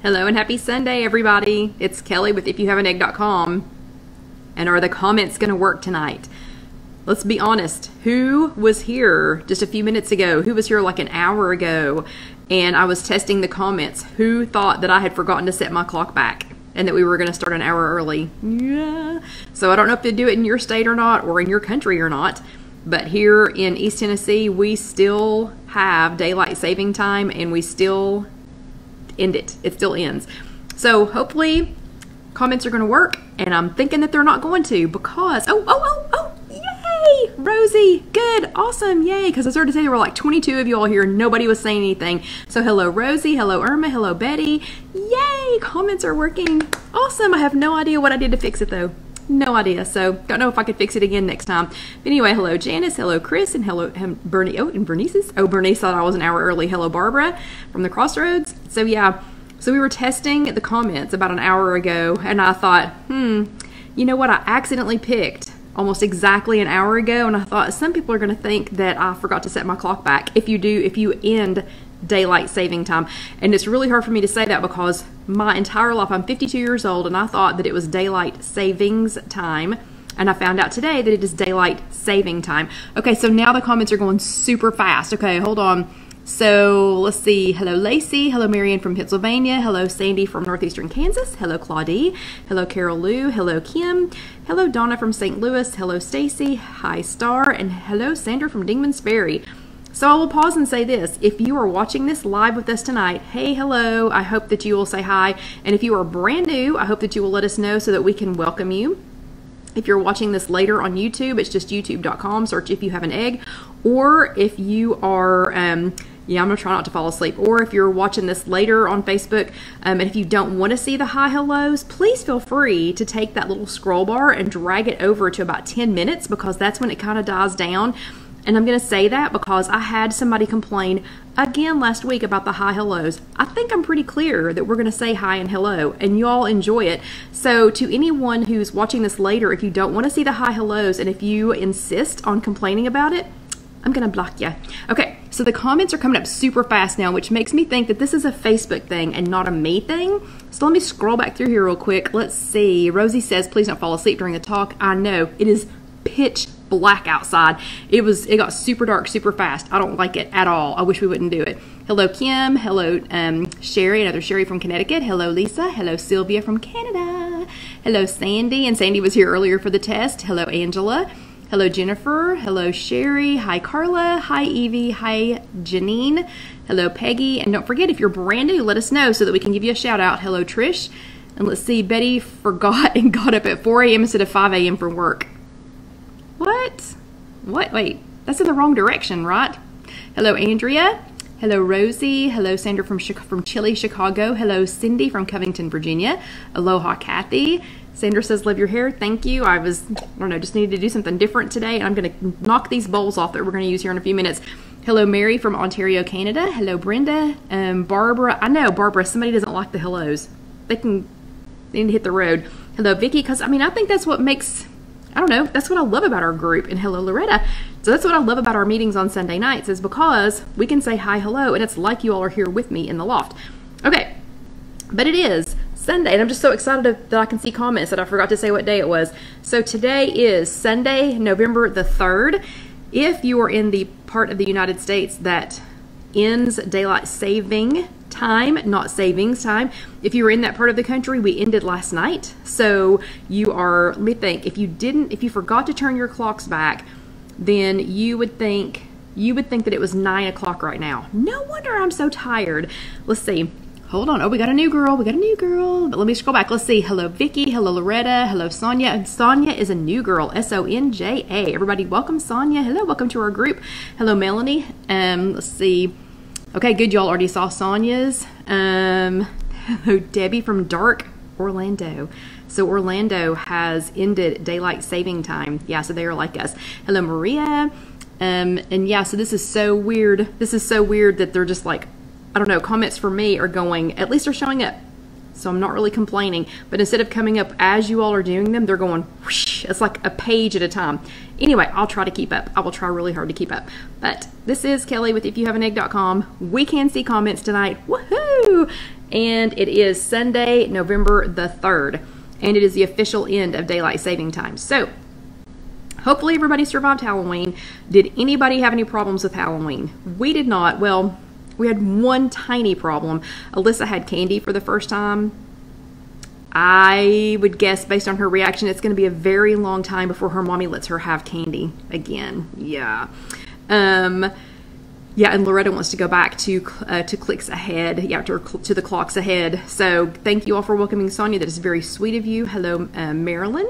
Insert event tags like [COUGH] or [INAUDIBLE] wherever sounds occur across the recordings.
Hello and happy Sunday, everybody. It's Kelly with IfYouHaveAnEgg.com. And are the comments going to work tonight? Let's be honest. Who was here just a few minutes ago? Who was here like an hour ago? And I was testing the comments. Who thought that I had forgotten to set my clock back and that we were going to start an hour early? Yeah. So I don't know if they do it in your state or not, or in your country or not. But here in East Tennessee, we still have daylight saving time and we still end it. It still ends. So hopefully comments are going to work and I'm thinking that they're not going to because, oh, oh, oh, oh, yay, Rosie, good, awesome, yay, because I started to say there were like 22 of you all here and nobody was saying anything. So hello Rosie, hello Irma, hello Betty, yay, comments are working, awesome. I have no idea what I did to fix it though. No idea. So don't know if I could fix it again next time. But anyway, hello Janice, hello Chris, and hello Bernie. Oh, and Bernice's. Oh, Bernice thought I was an hour early. Hello Barbara from the Crossroads. So yeah, so we were testing the comments about an hour ago, and I thought, hmm, you know what? I accidentally picked almost exactly an hour ago, and I thought some people are going to think that I forgot to set my clock back. If you do, if you end daylight saving time. And it's really hard for me to say that because my entire life, I'm 52 years old, and I thought that it was daylight savings time. And I found out today that it is daylight saving time. Okay, so now the comments are going super fast. Okay, hold on. So let's see. Hello, Lacey. Hello, Marion from Pennsylvania. Hello, Sandy from Northeastern Kansas. Hello, Claudie. Hello, Carol Lou. Hello, Kim. Hello, Donna from St. Louis. Hello, Stacy. Hi, Star. And hello, Sandra from Dingman's Ferry. So I will pause and say this. If you are watching this live with us tonight, hey, hello, I hope that you will say hi. And if you are brand new, I hope that you will let us know so that we can welcome you. If you're watching this later on YouTube, it's just youtube.com, search if you have an egg. Or if you are, um, yeah, I'm gonna try not to fall asleep. Or if you're watching this later on Facebook, um, and if you don't want to see the hi hellos, please feel free to take that little scroll bar and drag it over to about 10 minutes because that's when it kind of dies down. And I'm going to say that because I had somebody complain again last week about the hi hellos. I think I'm pretty clear that we're going to say hi and hello, and you all enjoy it. So, to anyone who's watching this later, if you don't want to see the hi hellos and if you insist on complaining about it, I'm going to block you. Okay, so the comments are coming up super fast now, which makes me think that this is a Facebook thing and not a me thing. So let me scroll back through here real quick. Let's see. Rosie says, please don't fall asleep during the talk. I know, it is pitch black outside. It was it got super dark super fast. I don't like it at all. I wish we wouldn't do it. Hello Kim. Hello um, Sherry. Another Sherry from Connecticut. Hello Lisa. Hello Sylvia from Canada. Hello Sandy. And Sandy was here earlier for the test. Hello Angela. Hello Jennifer. Hello Sherry. Hi Carla. Hi Evie. Hi Janine. Hello Peggy. And don't forget if you're brand new, let us know so that we can give you a shout out. Hello Trish. And let's see, Betty forgot [LAUGHS] and got up at 4 a.m. instead of 5 a.m. for work. What? What? Wait, that's in the wrong direction, right? Hello, Andrea. Hello, Rosie. Hello, Sandra from from Chile, Chicago. Hello, Cindy from Covington, Virginia. Aloha, Kathy. Sandra says, "Love your hair. Thank you. I was, I don't know, just needed to do something different today, and I'm going to knock these bowls off that we're going to use here in a few minutes." Hello, Mary from Ontario, Canada. Hello, Brenda. Um, Barbara. I know, Barbara. Somebody doesn't like the hellos. They can they need to hit the road. Hello, Vicky. Because I mean, I think that's what makes I don't know. That's what I love about our group. And hello, Loretta. So that's what I love about our meetings on Sunday nights is because we can say hi, hello, and it's like you all are here with me in the loft. Okay, but it is Sunday, and I'm just so excited that I can see comments that I forgot to say what day it was. So today is Sunday, November the 3rd. If you are in the part of the United States that ends daylight saving time, not savings time. If you were in that part of the country, we ended last night. So you are, let me think, if you didn't, if you forgot to turn your clocks back, then you would think, you would think that it was nine o'clock right now. No wonder I'm so tired. Let's see. Hold on. Oh, we got a new girl. We got a new girl. But let me scroll back. Let's see. Hello, Vicky. Hello, Loretta. Hello, Sonja. And Sonja is a new girl. S O N J A. Everybody, welcome, Sonja. Hello, welcome to our group. Hello, Melanie. Um, let's see. Okay, good. Y'all already saw Sonja's. Um, hello, [LAUGHS] Debbie from Dark Orlando. So Orlando has ended daylight saving time. Yeah, so they are like us. Hello, Maria. Um, and yeah, so this is so weird. This is so weird that they're just like, I don't know, comments for me are going, at least they're showing up. So I'm not really complaining. But instead of coming up as you all are doing them, they're going whoosh. It's like a page at a time. Anyway, I'll try to keep up. I will try really hard to keep up. But this is Kelly with IfYouHaveAnEgg.com. We can see comments tonight. Woohoo! and it is Sunday, November the 3rd, and it is the official end of daylight saving time. So, hopefully, everybody survived Halloween. Did anybody have any problems with Halloween? We did not. Well, we had one tiny problem. Alyssa had candy for the first time. I would guess, based on her reaction, it's going to be a very long time before her mommy lets her have candy again. Yeah. Um, yeah, and Loretta wants to go back to uh, to clicks ahead. Yeah, to, to the clocks ahead. So thank you all for welcoming Sonja. That is very sweet of you. Hello, uh, Marilyn.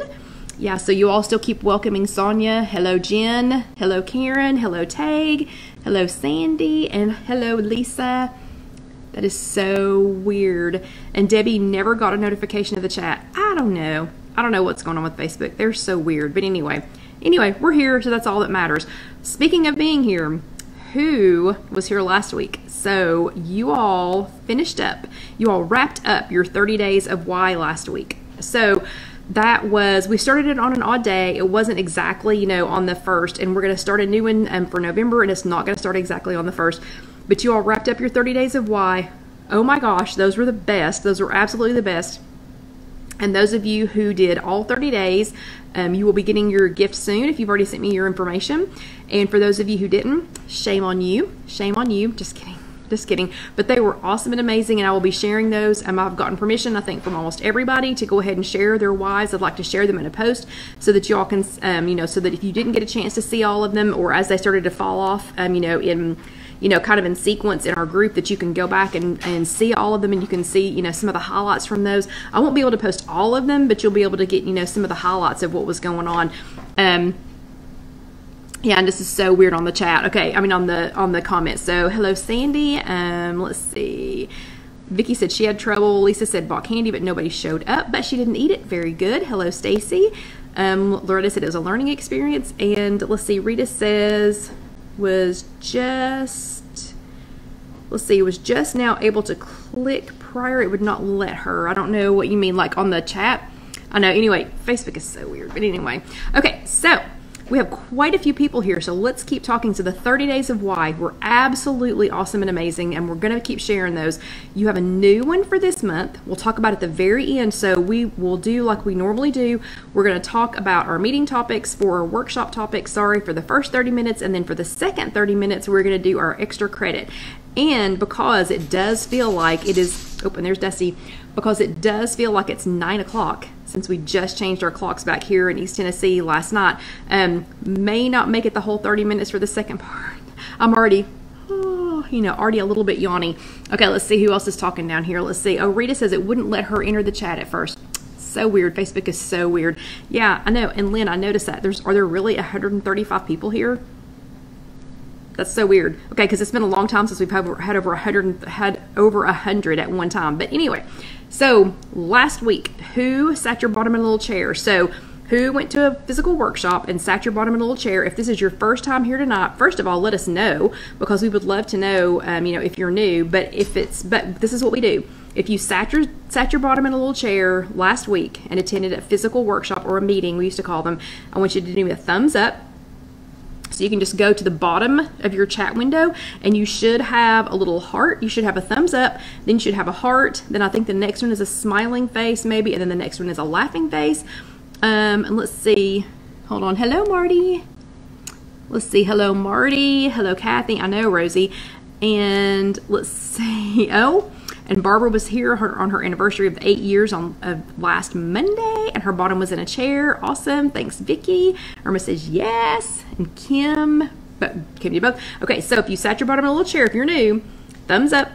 Yeah, so you all still keep welcoming Sonja. Hello, Jen. Hello, Karen. Hello, Tag. Hello, Sandy. And hello, Lisa. That is so weird. And Debbie never got a notification of the chat. I don't know. I don't know what's going on with Facebook. They're so weird. But anyway, anyway, we're here, so that's all that matters. Speaking of being here, who was here last week? So you all finished up. You all wrapped up your 30 days of why last week. So that was we started it on an odd day it wasn't exactly you know on the first and we're going to start a new one um, for november and it's not going to start exactly on the first but you all wrapped up your 30 days of why oh my gosh those were the best. Those were absolutely the best. And those of you who did all 30 days um, you will be getting your gift soon if you've already sent me your information. And for those of you who didn't shame on you. Shame on you. Just kidding. Just kidding. But they were awesome and amazing, and I will be sharing those. Um, I've gotten permission, I think, from almost everybody to go ahead and share their whys. I'd like to share them in a post so that y'all can, um, you know, so that if you didn't get a chance to see all of them, or as they started to fall off, um, you know, in you know, kind of in sequence in our group that you can go back and, and see all of them and you can see, you know, some of the highlights from those. I won't be able to post all of them, but you'll be able to get, you know, some of the highlights of what was going on. Um, yeah, and this is so weird on the chat. Okay, I mean on the on the comments. So hello, Sandy. Um, let's see. Vicky said she had trouble. Lisa said bought candy, but nobody showed up. But she didn't eat it. Very good. Hello, Stacy. Um, Loretta said it was a learning experience. And let's see. Rita says was just let's see was just now able to click prior. It would not let her. I don't know what you mean, like on the chat. I know. Anyway, Facebook is so weird. But anyway, okay. So we have quite a few people here, so let's keep talking. So the 30 days of why were absolutely awesome and amazing, and we're going to keep sharing those. You have a new one for this month. We'll talk about at the very end. So we will do like we normally do. We're going to talk about our meeting topics for our workshop topics. Sorry for the first 30 minutes, and then for the second 30 minutes, we're going to do our extra credit. And because it does feel like it is, oh, there's Dusty, because it does feel like it's nine o'clock since we just changed our clocks back here in East Tennessee last night, um, may not make it the whole 30 minutes for the second [LAUGHS] part. I'm already, [SIGHS] you know, already a little bit yawny. Okay, let's see who else is talking down here. Let's see. Oh, Rita says it wouldn't let her enter the chat at first. So weird. Facebook is so weird. Yeah, I know. And Lynn, I noticed that. There's are there really 135 people here? That's so weird. Okay, because it's been a long time since we've had over, over 100 had over 100 at one time. But anyway, so last week, who sat your bottom in a little chair? So who went to a physical workshop and sat your bottom in a little chair. If this is your first time here tonight, first of all, let us know because we would love to know, um, you know, if you're new. But if it's, but this is what we do. If you sat your sat your bottom in a little chair last week and attended a physical workshop or a meeting, we used to call them, I want you to do me a thumbs up so you can just go to the bottom of your chat window and you should have a little heart. You should have a thumbs up. Then you should have a heart. Then I think the next one is a smiling face maybe. And then the next one is a laughing face. Um, and let's see. Hold on. Hello, Marty. Let's see. Hello, Marty. Hello, Kathy. I know, Rosie. And let's [LAUGHS] see. Oh, and Barbara was here on her anniversary of eight years on last Monday, and her bottom was in a chair. Awesome. Thanks, Vicky. Irma says yes. And Kim, but Kim, you both. Okay, so if you sat your bottom in a little chair, if you're new, thumbs up.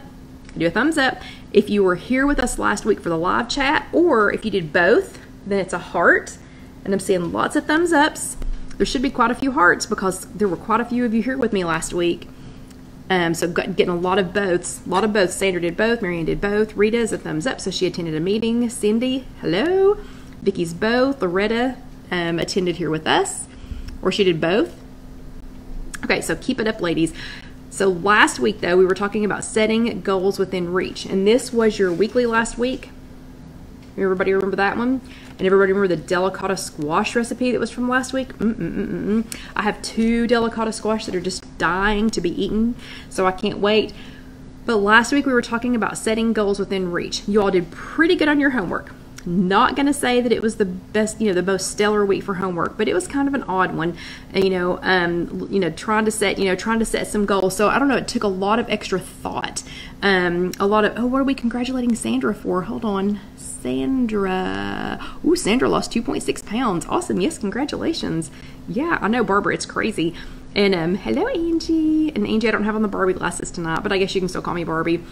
Do a thumbs up. If you were here with us last week for the live chat, or if you did both, then it's a heart. And I'm seeing lots of thumbs ups. There should be quite a few hearts because there were quite a few of you here with me last week. Um, so getting a lot of both, a lot of both. Sandra did both, Marianne did both. Rita is a thumbs up, so she attended a meeting. Cindy, hello. Vicky's both. Loretta um, attended here with us, or she did both. Okay, so keep it up, ladies. So last week, though, we were talking about setting goals within reach, and this was your weekly last week. Everybody remember that one? And everybody remember the delicata squash recipe that was from last week? Mm -mm -mm I have two delicata squash that are just dying to be eaten, so I can't wait. But last week we were talking about setting goals within reach. You all did pretty good on your homework. Not going to say that it was the best, you know, the most stellar week for homework, but it was kind of an odd one. You know, um, you know, trying to set, you know, trying to set some goals. So I don't know. It took a lot of extra thought. Um, a lot of oh, what are we congratulating Sandra for? Hold on, Sandra. Ooh, Sandra lost 2.6 pounds. Awesome. Yes, congratulations. Yeah, I know, Barbara. It's crazy. And um, hello, Angie. And Angie, I don't have on the Barbie glasses tonight, but I guess you can still call me Barbie.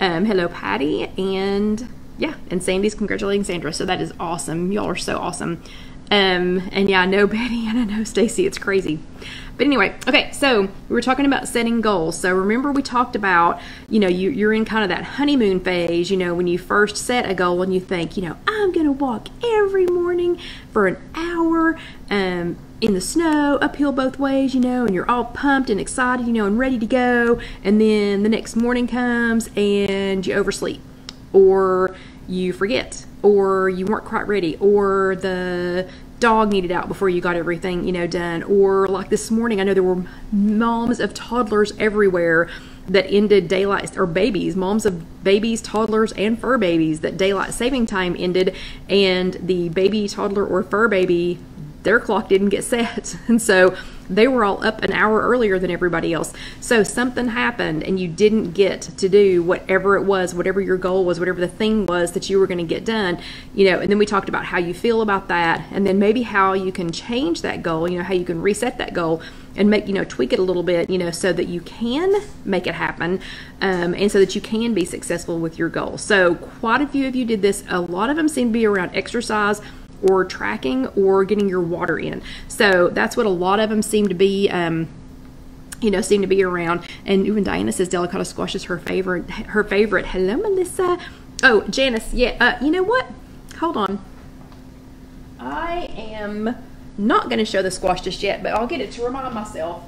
Um, hello, Patty. And yeah, and Sandy's congratulating Sandra. So that is awesome. Y'all are so awesome. Um, and yeah, I know Betty [LAUGHS] and I know Stacy. It's crazy. But anyway, okay, so we were talking about setting goals. So remember we talked about, you know, you, you're in kind of that honeymoon phase, you know, when you first set a goal and you think, you know, I'm going to walk every morning for an hour um, in the snow, uphill both ways, you know, and you're all pumped and excited, you know, and ready to go. And then the next morning comes and you oversleep or you forget or you weren't quite ready or the dog needed out before you got everything you know done. Or like this morning i know there were moms of toddlers everywhere that ended daylight or babies moms of babies toddlers and fur babies that daylight saving time ended and the baby toddler or fur baby their clock didn't get set. [LAUGHS] And so they were all up an hour earlier than everybody else. So something happened and you didn't get to do whatever it was, whatever your goal was, whatever the thing was that you were going to get done, you know, and then we talked about how you feel about that and then maybe how you can change that goal, you know, how you can reset that goal and make, you know, tweak it a little bit, you know, so that you can make it happen um, and so that you can be successful with your goal. So quite a few of you did this. A lot of them seem to be around exercise or tracking or getting your water in. So that's what a lot of them seem to be. Um, you know, seem to be around. And even Diana says delicata squash is her favorite. Her favorite. Hello, Melissa. Oh, Janice. Yeah. Uh, you know what? Hold on. I am not going to show the squash just yet, but I'll get it to remind myself.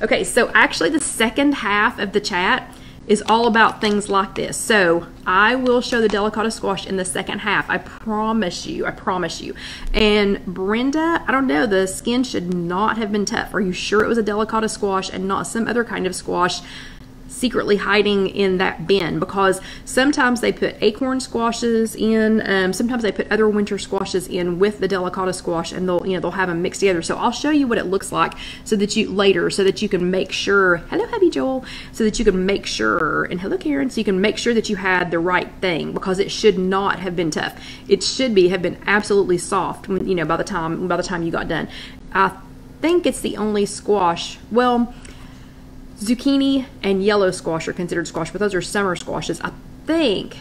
Okay, so actually, the second half of the chat is all about things like this. So I will show the delicata squash in the second half. I promise you. I promise you. And Brenda, I don't know, the skin should not have been tough. Are you sure it was a delicata squash and not some other kind of squash? Secretly hiding in that bin because sometimes they put acorn squashes in um, sometimes they put other winter squashes in with the delicata squash and they'll you know they'll have them mixed together. So I'll show you what it looks like so that you later so that you can make sure hello happy Joel so that you can make sure and hello Karen so you can make sure that you had the right thing because it should not have been tough. It should be have been absolutely soft when you know by the time by the time you got done. I think it's the only squash well Zucchini and yellow squash are considered squash, but those are summer squashes. I think,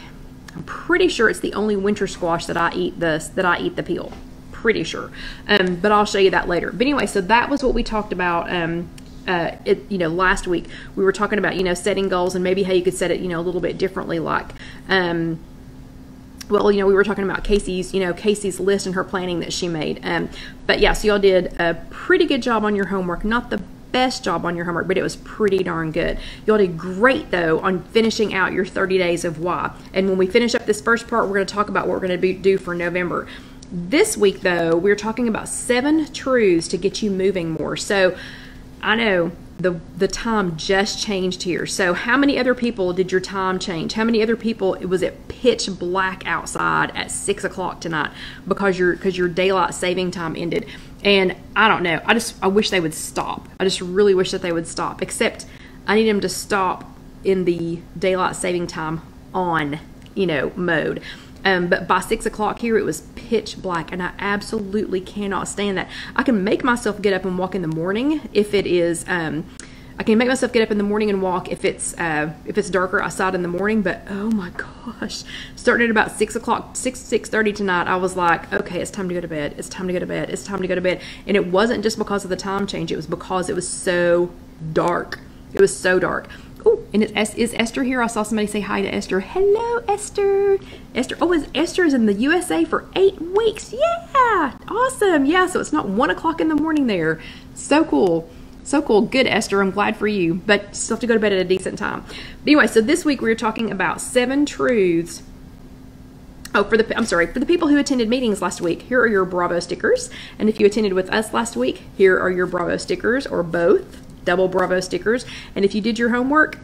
I'm pretty sure it's the only winter squash that I eat this that I eat the peel. Pretty sure, um, but I'll show you that later. But anyway, so that was what we talked about. Um, uh, it, you know, last week we were talking about you know setting goals and maybe how you could set it you know a little bit differently, like. Um, well, you know, we were talking about Casey's, you know, Casey's list and her planning that she made. Um, but yeah, so y'all did a pretty good job on your homework. Not the best job on your homework, but it was pretty darn good. Y'all did great though on finishing out your 30 days of why. And when we finish up this first part, we're going to talk about what we're going to do for November. This week though, we're talking about seven truths to get you moving more. So I know the the time just changed here. So how many other people did your time change? How many other people was it pitch black outside at six o'clock tonight because your because your daylight saving time ended? And I don't know. I just I wish they would stop. I just really wish that they would stop. Except I need them to stop in the daylight saving time on, you know, mode. Um, but by six o'clock here, it was pitch black, and I absolutely cannot stand that. I can make myself get up and walk in the morning if it is. Um, I can make myself get up in the morning and walk if it's uh, if it's darker outside in the morning. But oh my gosh, starting at about six o'clock, six six thirty tonight, I was like, okay, it's time to go to bed. It's time to go to bed. It's time to go to bed. And it wasn't just because of the time change. It was because it was so dark. It was so dark. Oh, and it's, is Esther here? I saw somebody say hi to Esther. Hello, Esther. Esther. Oh, is Esther is in the USA for eight weeks. Yeah, awesome. Yeah, so it's not one o'clock in the morning there. So cool. So cool. Good, Esther. I'm glad for you. But still have to go to bed at a decent time. But anyway, so this week we were talking about seven truths. Oh, for the I'm sorry, for the people who attended meetings last week, here are your Bravo stickers. And if you attended with us last week, here are your Bravo stickers or both double Bravo stickers. And if you did your homework,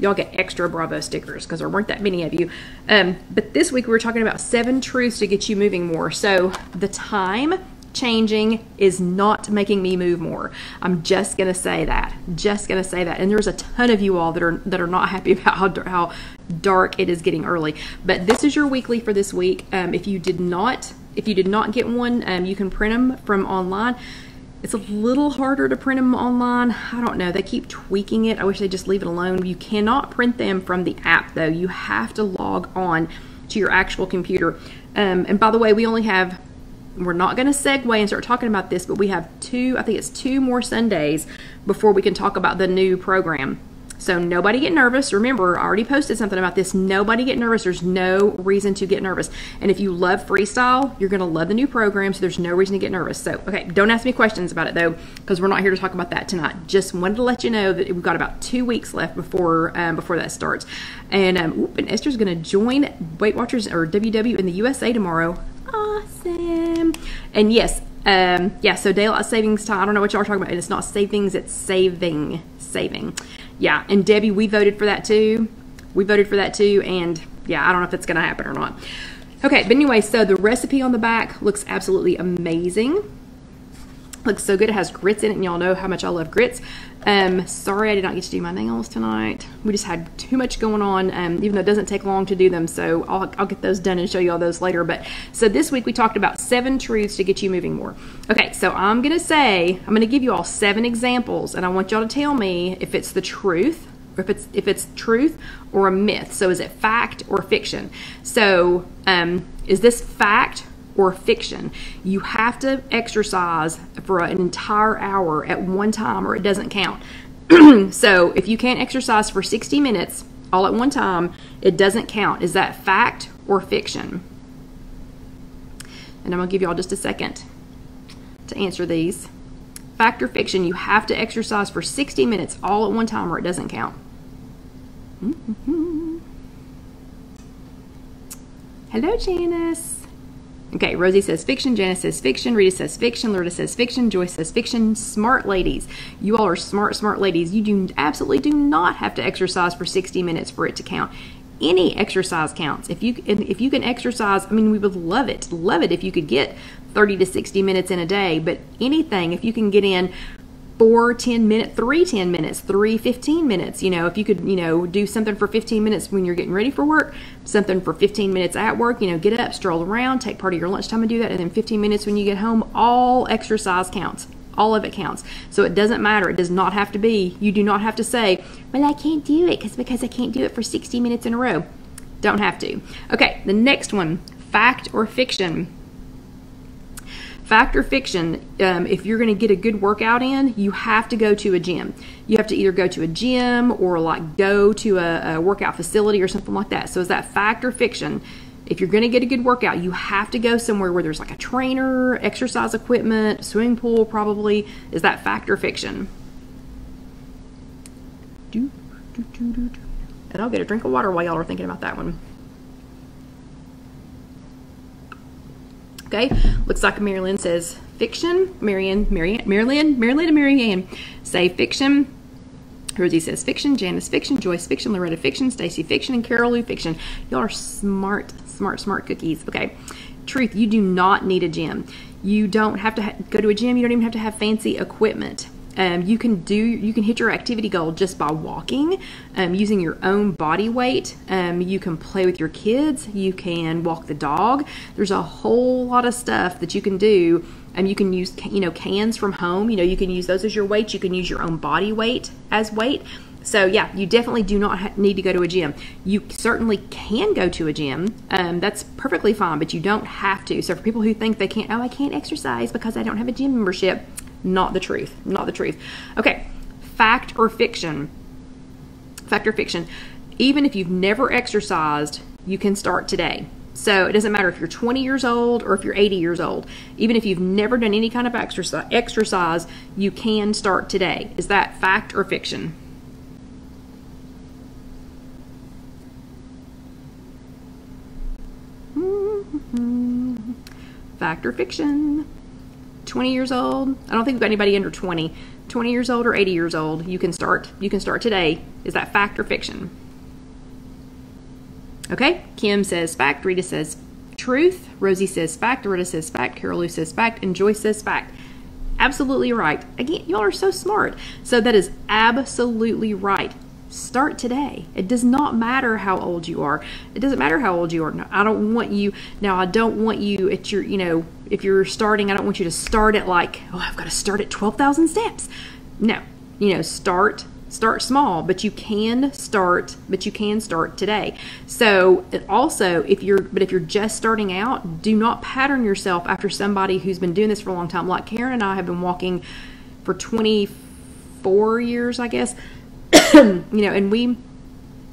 y'all get extra Bravo stickers because there weren't that many of you. Um, but this week we were talking about seven truths to get you moving more. So the time changing is not making me move more. I'm just gonna say that. Just gonna say that. And there's a ton of you all that are that are not happy [LAUGHS] about how, how dark it is getting early. But this is your weekly for this week. Um, if you did not if you did not get one, um, you can print them from online. It's a little harder to print them online. I don't know. They keep tweaking it. I wish they'd just leave it alone. You cannot print them from the app though. You have to log on to your actual computer. Um, and by the way, we only have we're not going to segue and start talking about this, but we have two, I think it's two more Sundays before we can talk about the new program. So nobody get nervous. Remember, I already posted something about this. Nobody get nervous. There's no reason to get nervous. And if you love freestyle, you're going to love the new program. So there's no reason to get nervous. So, okay, don't ask me questions about it though, because we're not here to talk about that tonight. Just wanted to let you know that we've got about two weeks left before um, before that starts. And, um, oop, and Esther's going to join Weight Watchers or WW in the USA tomorrow awesome. And yes, um, yeah, so daylight savings time, I don't know what y'all are talking about. And it's not savings, it's saving. Saving. Yeah, and Debbie, we voted for that too. We voted for that too. And yeah, I don't know if it's going to happen or not. Okay, but anyway, so the recipe on the back looks absolutely amazing. Looks so good. It has grits in it, and y'all know how much I love grits. Um, sorry I did not get to do my nails tonight. We just had too much going on, um, even though it doesn't take long to do them. So I'll, I'll get those done and show you all those later. But so this week we talked about seven truths to get you moving more. Okay, so I'm going to say, I'm going to give you all seven examples, and I want y'all to tell me if it's the truth or if it's if it's truth or a myth. So is it fact or fiction? So um, is this fact or fiction. You have to exercise for an entire hour at one time or it doesn't count. [CLEARS THROAT] so if you can't exercise for 60 minutes all at one time, it doesn't count. Is that fact or fiction? And I'm going to give you all just a second to answer these. Fact or fiction, you have to exercise for 60 minutes all at one time or it doesn't count. Mm-hmm. Hello, Janice. Okay, Rosie says fiction, Janice says fiction, Rita says fiction, Loretta says fiction, Joyce says fiction. Smart ladies. You all are smart, smart ladies. You do absolutely do not have to exercise for 60 minutes for it to count. Any exercise counts. If you if you can exercise, I mean, we would love it, love it if you could get 30 to 60 minutes in a day. But anything, if you can get in four 10 minutes, three 10 minutes, three 15 minutes. You know, if you could, you know, do something for 15 minutes when you're getting ready for work, something for 15 minutes at work, you know, get up, stroll around, take part of your lunchtime and do that. And then 15 minutes when you get home, all exercise counts. All of it counts. So it doesn't matter. It does not have to be. You do not have to say, well, I can't do it because because I can't do it for 60 minutes in a row. Don't have to. Okay, the next one, fact or fiction. Fact or fiction, um, if you're going to get a good workout in, you have to go to a gym. You have to either go to a gym or like go to a, a workout facility or something like that. So is that fact or fiction? If you're going to get a good workout, you have to go somewhere where there's like a trainer, exercise equipment, swimming pool probably. Is that fact or fiction? And I'll get a drink of water while y'all are thinking about that one. Okay, looks like Marilyn says fiction. Marianne, Marianne, Marilyn, Marilyn and Marianne say fiction. Rosie says fiction, Janice fiction, Joyce fiction, Loretta fiction, Stacy fiction, and Carol Lou fiction. Y'all are smart, smart, smart cookies. Okay, truth, you do not need a gym. You don't have to ha go to a gym. You don't even have to have fancy equipment. Um, you can do you can hit your activity goal just by walking um, using your own body weight. Um, you can play with your kids. You can walk the dog. There's a whole lot of stuff that you can do. And you can use you know cans from home. You know you can use those as your weight. You can use your own body weight as weight. So yeah you definitely do not need to go to a gym. You certainly can go to a gym. Um, that's perfectly fine but you don't have to. So for people who think they can't oh i can't exercise because i don't have a gym membership not the truth. Not the truth. Okay, fact or fiction? Fact or fiction? Even if you've never exercised, you can start today. So it doesn't matter if you're 20 years old or if you're 80 years old. Even if you've never done any kind of exercise, exercise you can start today. Is that fact or fiction? [LAUGHS] Fact or fiction? 20 years old. I don't think we've got anybody under 20. 20 years old or 80 years old, you can start you can start today. Is that fact or fiction? Okay, Kim says fact, Rita says truth, Rosie says fact, Rita says fact, Carol Lou says fact, and Joyce says fact. Absolutely right. Again, y'all are so smart. So that is absolutely right. Start today. It does not matter how old you are. It doesn't matter how old you are. I don't want you now. I don't want you at your, you know, if you're starting, I don't want you to start at like, oh, I've got to start at 12,000 steps. No, you know, start start small but you can start but you can start today so also if you're but if you're just starting out do not pattern yourself after somebody who's been doing this for a long time like karen and i have been walking for 24 years i guess [COUGHS] you know and we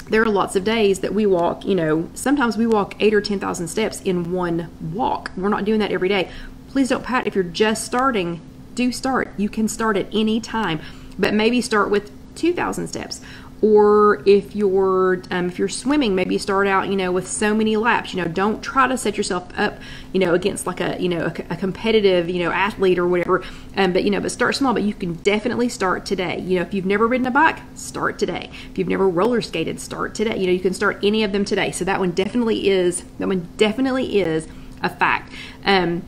there are lots of days that we walk you know sometimes we walk eight or ten thousand steps in one walk we're not doing that every day please don't pat if you're just starting do start you can start at any time but maybe start with 2,000 steps. Or if you're um, if you're swimming, maybe start out you know with so many laps. You know, don't try to set yourself up you know against like a you know a, a competitive you know athlete or whatever. Um, but you know, but start small. But you can definitely start today. You know, if you've never ridden a bike, start today. If you've never roller skated, start today. You know, you can start any of them today. So that one definitely is that one definitely is a fact. Um,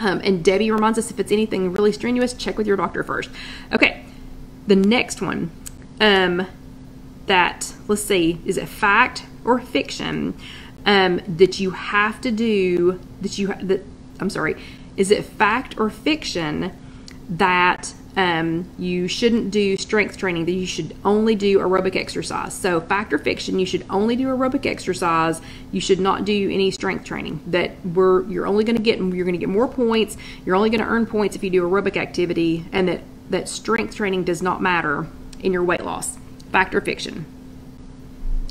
um, and Debbie reminds us if it's anything really strenuous, check with your doctor first. Okay, the next one um, that let's see is it fact or fiction um, that you have to do that you that i'm sorry is it fact or fiction that um, you shouldn't do strength training that you should only do aerobic exercise? So fact or fiction you should only do aerobic exercise you should not do any strength training that we're you're only going to get you're going to get more points you're only going to earn points if you do aerobic activity and that that strength training does not matter in your weight loss. Fact or fiction?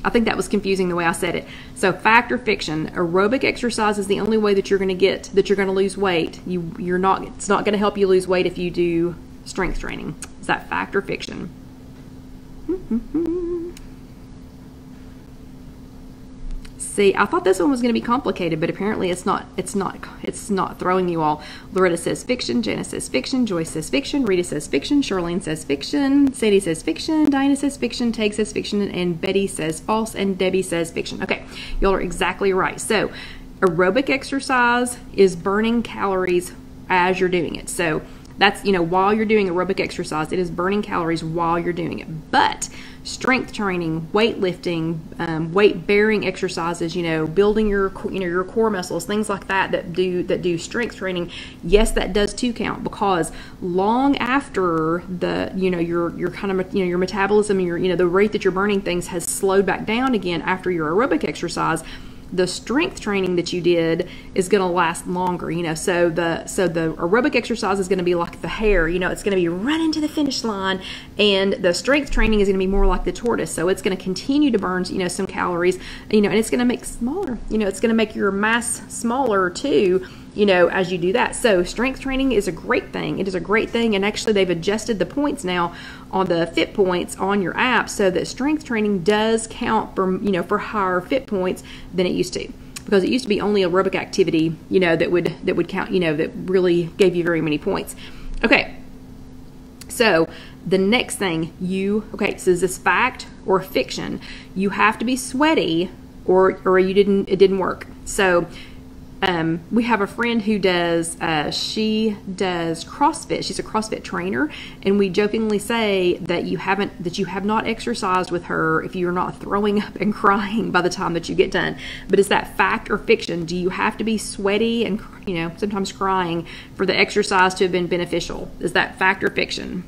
I think that was confusing the way I said it. So fact or fiction, aerobic exercise is the only way that you're going to get that you're going to lose weight. You you're not it's not going to help you lose weight if you do strength training. Is that fact or fiction? [LAUGHS] See, I thought this one was going to be complicated, but apparently it's not. It's not. It's not throwing you all. Loretta says fiction. Janice says fiction. Joyce says fiction. Rita says fiction. Charlene says fiction. Sadie says fiction. Dinah says fiction. Tag says fiction. And Betty says false. And Debbie says fiction. Okay, y'all are exactly right. So, aerobic exercise is burning calories as you're doing it. So that's you know while you're doing aerobic exercise, it is burning calories while you're doing it. But strength training, weightlifting, um, weight bearing exercises, you know, building your you know your core muscles, things like that that do that do strength training. Yes, that does too count because long after the you know your your kind of you know your metabolism, your you know the rate that you're burning things has slowed back down again after your aerobic exercise the strength training that you did is going to last longer you know so the so the aerobic exercise is going to be like the hare you know it's going to be running to the finish line and the strength training is going to be more like the tortoise so it's going to continue to burn you know some calories you know and it's going to make smaller you know it's going to make your mass smaller too you know, as you do that. So strength training is a great thing. It is a great thing. And actually they've adjusted the points now on the fit points on your app so that strength training does count for, you know, for higher fit points than it used to. Because it used to be only aerobic activity, you know, that would that would count, you know, that really gave you very many points. Okay. So the next thing you okay, so is this fact or fiction? You have to be sweaty or or you didn't it didn't work. So um, we have a friend who does uh, she does CrossFit. She's a CrossFit trainer, and we jokingly say that you haven't that you have not exercised with her if you're not throwing up and [LAUGHS] crying by the time that you get done. But is that fact or fiction? Do you have to be sweaty and you know sometimes crying for the exercise to have been beneficial? Is that fact or fiction?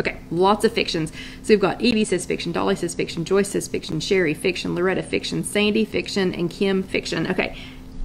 Okay, lots of fictions. So we've got Evie says fiction, Dolly says fiction, Joyce says fiction, Sherry fiction, Loretta fiction, Sandy fiction, and Kim fiction. Okay,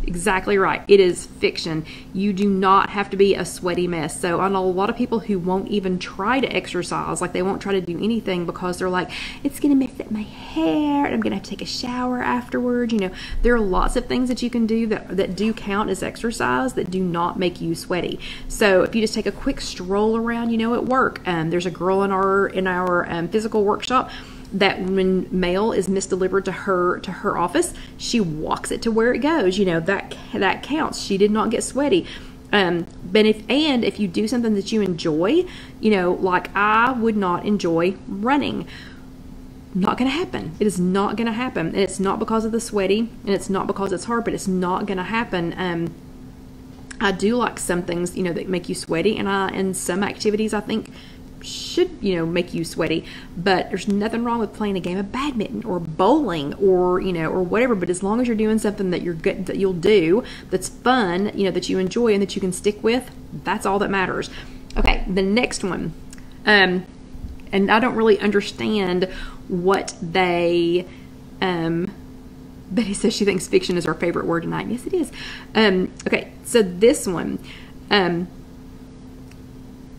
exactly right. It is fiction. You do not have to be a sweaty mess. So I know a lot of people who won't even try to exercise, like they won't try to do anything because they're like, it's going to mess up my hair and I'm going to have to take a shower afterwards. You know, there are lots of things that you can do that, that do count as exercise that do not make you sweaty. So if you just take a quick stroll around, you know, at work, um, there's a girl in our, in our um, physical workshop that when mail is misdelivered to her to her office, she walks it to where it goes. You know that that counts. She did not get sweaty. Um, but if and if you do something that you enjoy, you know, like I would not enjoy running. Not going to happen. It is not going to happen. And it's not because of the sweaty, and it's not because it's hard, but it's not going to happen. Um, I do like some things, you know, that make you sweaty, and I and some activities I think should you know make you sweaty but there's nothing wrong with playing a game of badminton or bowling or you know or whatever but as long as you're doing something that you're good that you'll do that's fun you know that you enjoy and that you can stick with that's all that matters okay the next one um and i don't really understand what they um [LAUGHS] Betty says she thinks fiction is her favorite word tonight. Yes, it is. Um, okay, so this one, um,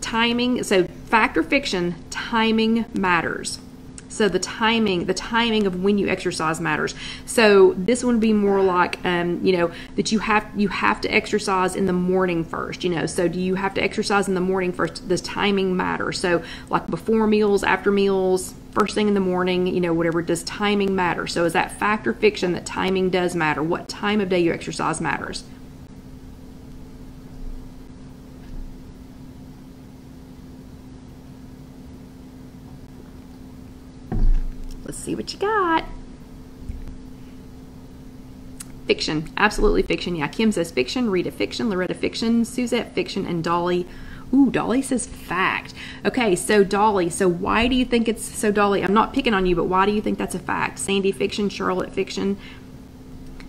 timing. So fact or fiction, timing matters. So the timing, the timing of when you exercise matters. So this would be more like, um, you know, that you have you have to exercise in the morning first. You know, so do you have to exercise in the morning first? Does timing matter? So like before meals, after meals, first thing in the morning, you know, whatever. Does timing matter? So is that fact or fiction that timing does matter? What time of day you exercise matters? See what you got. Fiction, absolutely fiction. Yeah, Kim says fiction, Rita fiction, Loretta fiction, Suzette fiction, and Dolly. Ooh, Dolly says fact. Okay, so Dolly, so why do you think it's so Dolly? I'm not picking on you, but why do you think that's a fact? Sandy fiction, Charlotte fiction.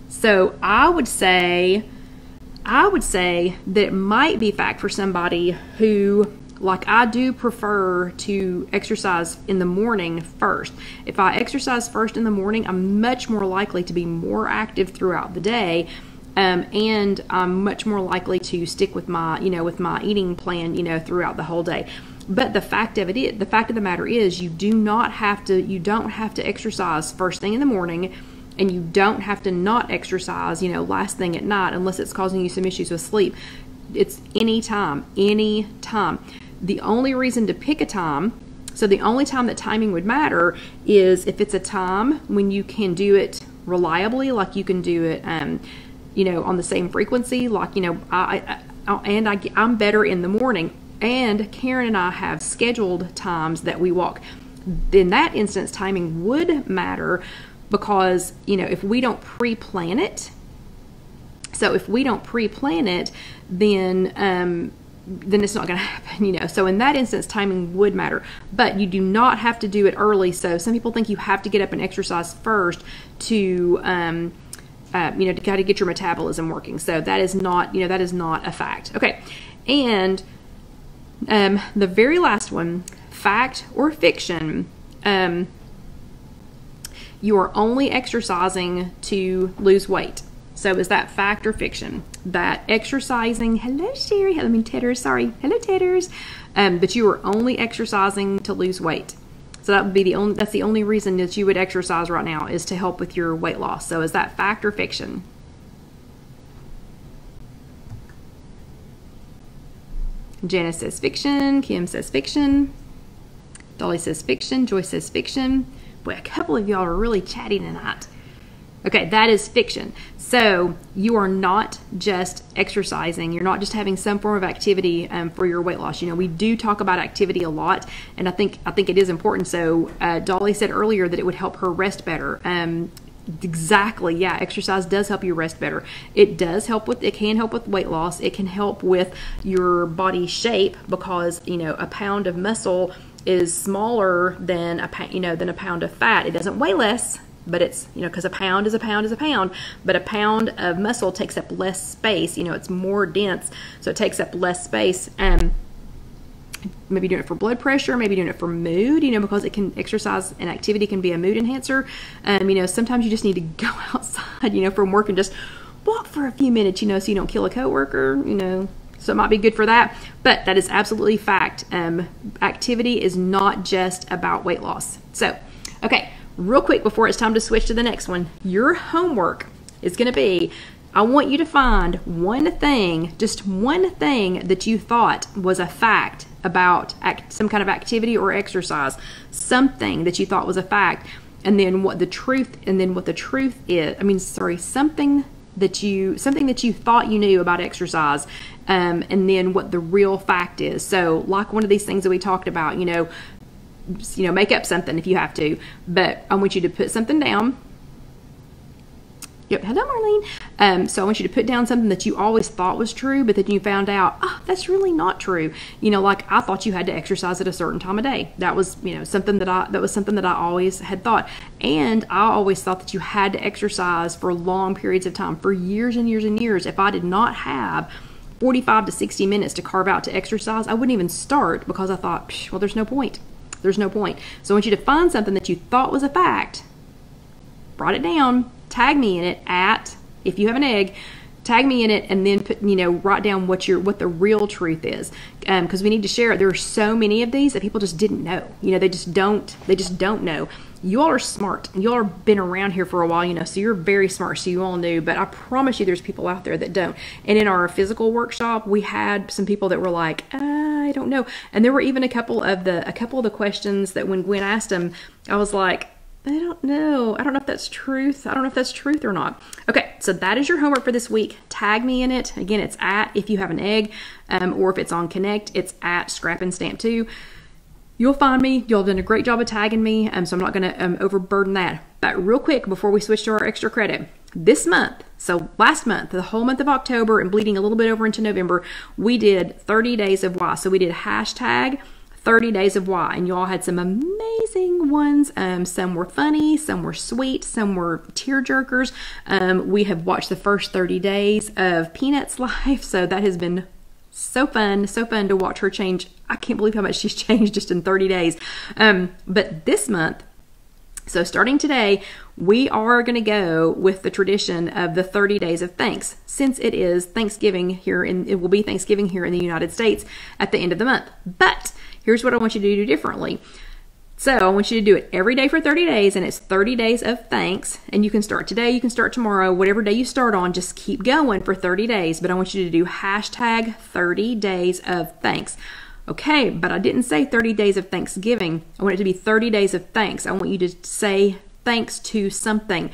So I would say, I would say that it might be fact for somebody who like I do prefer to exercise in the morning first. If I exercise first in the morning, I'm much more likely to be more active throughout the day. Um, and I'm much more likely to stick with my, you know, with my eating plan, you know, throughout the whole day. But the fact of it is, the fact of the matter is, you do not have to, you don't have to exercise first thing in the morning, and you don't have to not exercise, you know, last thing at night unless it's causing you some issues with sleep. It's any time, any time the only reason to pick a time so the only time that timing would matter is if it's a time when you can do it reliably like you can do it um, you know on the same frequency like you know I, I and I, i'm better in the morning. And karen and i have scheduled times that we walk. In that instance timing would matter because you know if we don't pre-plan it so if we don't pre-plan it then um, then it's not going to happen, you know. So in that instance, timing would matter, but you do not have to do it early. So some people think you have to get up and exercise first to, um, uh, you know, to kind of get your metabolism working. So that is not, you know, that is not a fact. Okay, and um, the very last one, fact or fiction. Um, you are only exercising to lose weight. So is that fact or fiction? That exercising, hello Sherry, I mean Titters, sorry, hello Titters, um, but you are only exercising to lose weight. So that would be the only, that's the only reason that you would exercise right now is to help with your weight loss. So is that fact or fiction? Janice says fiction, Kim says fiction, Dolly says fiction, Joyce says fiction. Boy, a couple of y'all are really chatty tonight. Okay, that is fiction. So you are not just exercising. You're not just having some form of activity um, for your weight loss. You know, we do talk about activity a lot, and I think I think it is important. So uh, Dolly said earlier that it would help her rest better. Um, exactly yeah exercise does help you rest better it does help with it can help with weight loss it can help with your body shape because you know a pound of muscle is smaller than a you know than a pound of fat it doesn't weigh less but it's you know because a pound is a pound is a pound but a pound of muscle takes up less space you know it's more dense so it takes up less space and maybe doing it for blood pressure maybe doing it for mood you know because it can exercise and activity can be a mood enhancer um, you know sometimes you just need to [LAUGHS] go outside you know from work and just walk for a few minutes you know so you don't kill a coworker you know so it might be good for that but that is absolutely fact um, activity is not just about weight loss. So okay real quick before it's time to switch to the next one, your homework is going to be I want you to find one thing, just one thing that you thought was a fact about act, some kind of activity or exercise, something that you thought was a fact, and then what the truth, and then what the truth is. I mean, sorry, something that you something that you thought you knew about exercise um, and then what the real fact is so like one of these things that we talked about you know you know make up something if you have to but i want you to put something down Yep, hello, Marlene. Um, so I want you to put down something that you always thought was true, but then you found out, oh, that's really not true. You know, like I thought you had to exercise at a certain time of day. That was, you know, something that I that was something that I always had thought, and I always thought that you had to exercise for long periods of time, for years and years and years. If I did not have 45 to 60 minutes to carve out to exercise, I wouldn't even start because I thought, well, there's no point. There's no point. So I want you to find something that you thought was a fact, write it down, tag me in it at if you have an egg tag me in it and then put you know write down what your what the real truth is. Because um, we need to share it. There are so many of these that people just didn't know. You know they just don't they just don't know. You all are smart. You all have been around here for a while you know so you're very smart so you all knew. But i promise you there's people out there that don't. And in our physical workshop we had some people that were like i don't know. And there were even a couple of the a couple of the questions that when gwen asked them i was like I don't know. I don't know if that's truth. I don't know if that's truth or not. Okay, so that is your homework for this week. Tag me in it. Again, it's at if you have an egg, um, or if it's on Connect, it's at Scrap and Stamp 2. You'll find me. Y'all have done a great job of tagging me, um, so I'm not going to um, overburden that. But real quick, before we switch to our extra credit, this month, so last month, the whole month of October and bleeding a little bit over into November, we did 30 days of why. So we did hashtag 30 Days of Why, and you all had some amazing ones. Um, some were funny, some were sweet, some were tear jerkers. Um, we have watched the first 30 days of Peanut's [LAUGHS] life, so that has been so fun, so fun to watch her change. I can't believe how much she's [LAUGHS] changed just in 30 days. Um, but this month, so starting today, we are going to go with the tradition of the 30 days of thanks, since it is Thanksgiving here in it will be Thanksgiving here in the United States at the end of the month. But Here's what I want you to do differently. So I want you to do it every day for 30 days, and it's 30 days of thanks. And you can start today, you can start tomorrow, whatever day you start on, just keep going for 30 days. But I want you to do hashtag 30 days of thanks. Okay, but I didn't say 30 days of Thanksgiving. I want it to be 30 days of thanks. I want you to say thanks to something.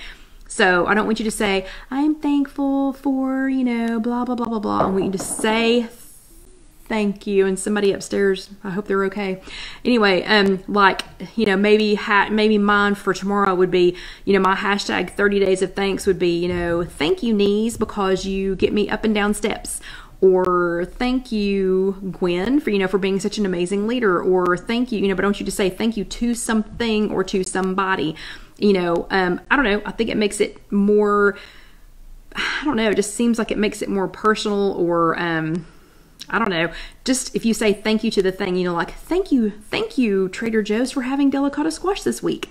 So I don't want you to say, I'm thankful for, you know, blah, blah, blah, blah, blah. I want you to say thank you. And somebody upstairs i hope they're okay. Anyway um like you know maybe ha- maybe mine for tomorrow would be you know my hashtag 30 days of thanks would be you know thank you knees because you get me up and down steps. Or thank you gwen for you know for being such an amazing leader. Or thank you you know but want you to say thank you to something or to somebody. You know um i don't know. I think it makes it more i don't know. It just seems like it makes it more personal or um I don't know, just if you say thank you to the thing, you know, like, thank you, thank you, Trader Joe's, for having delicata squash this week.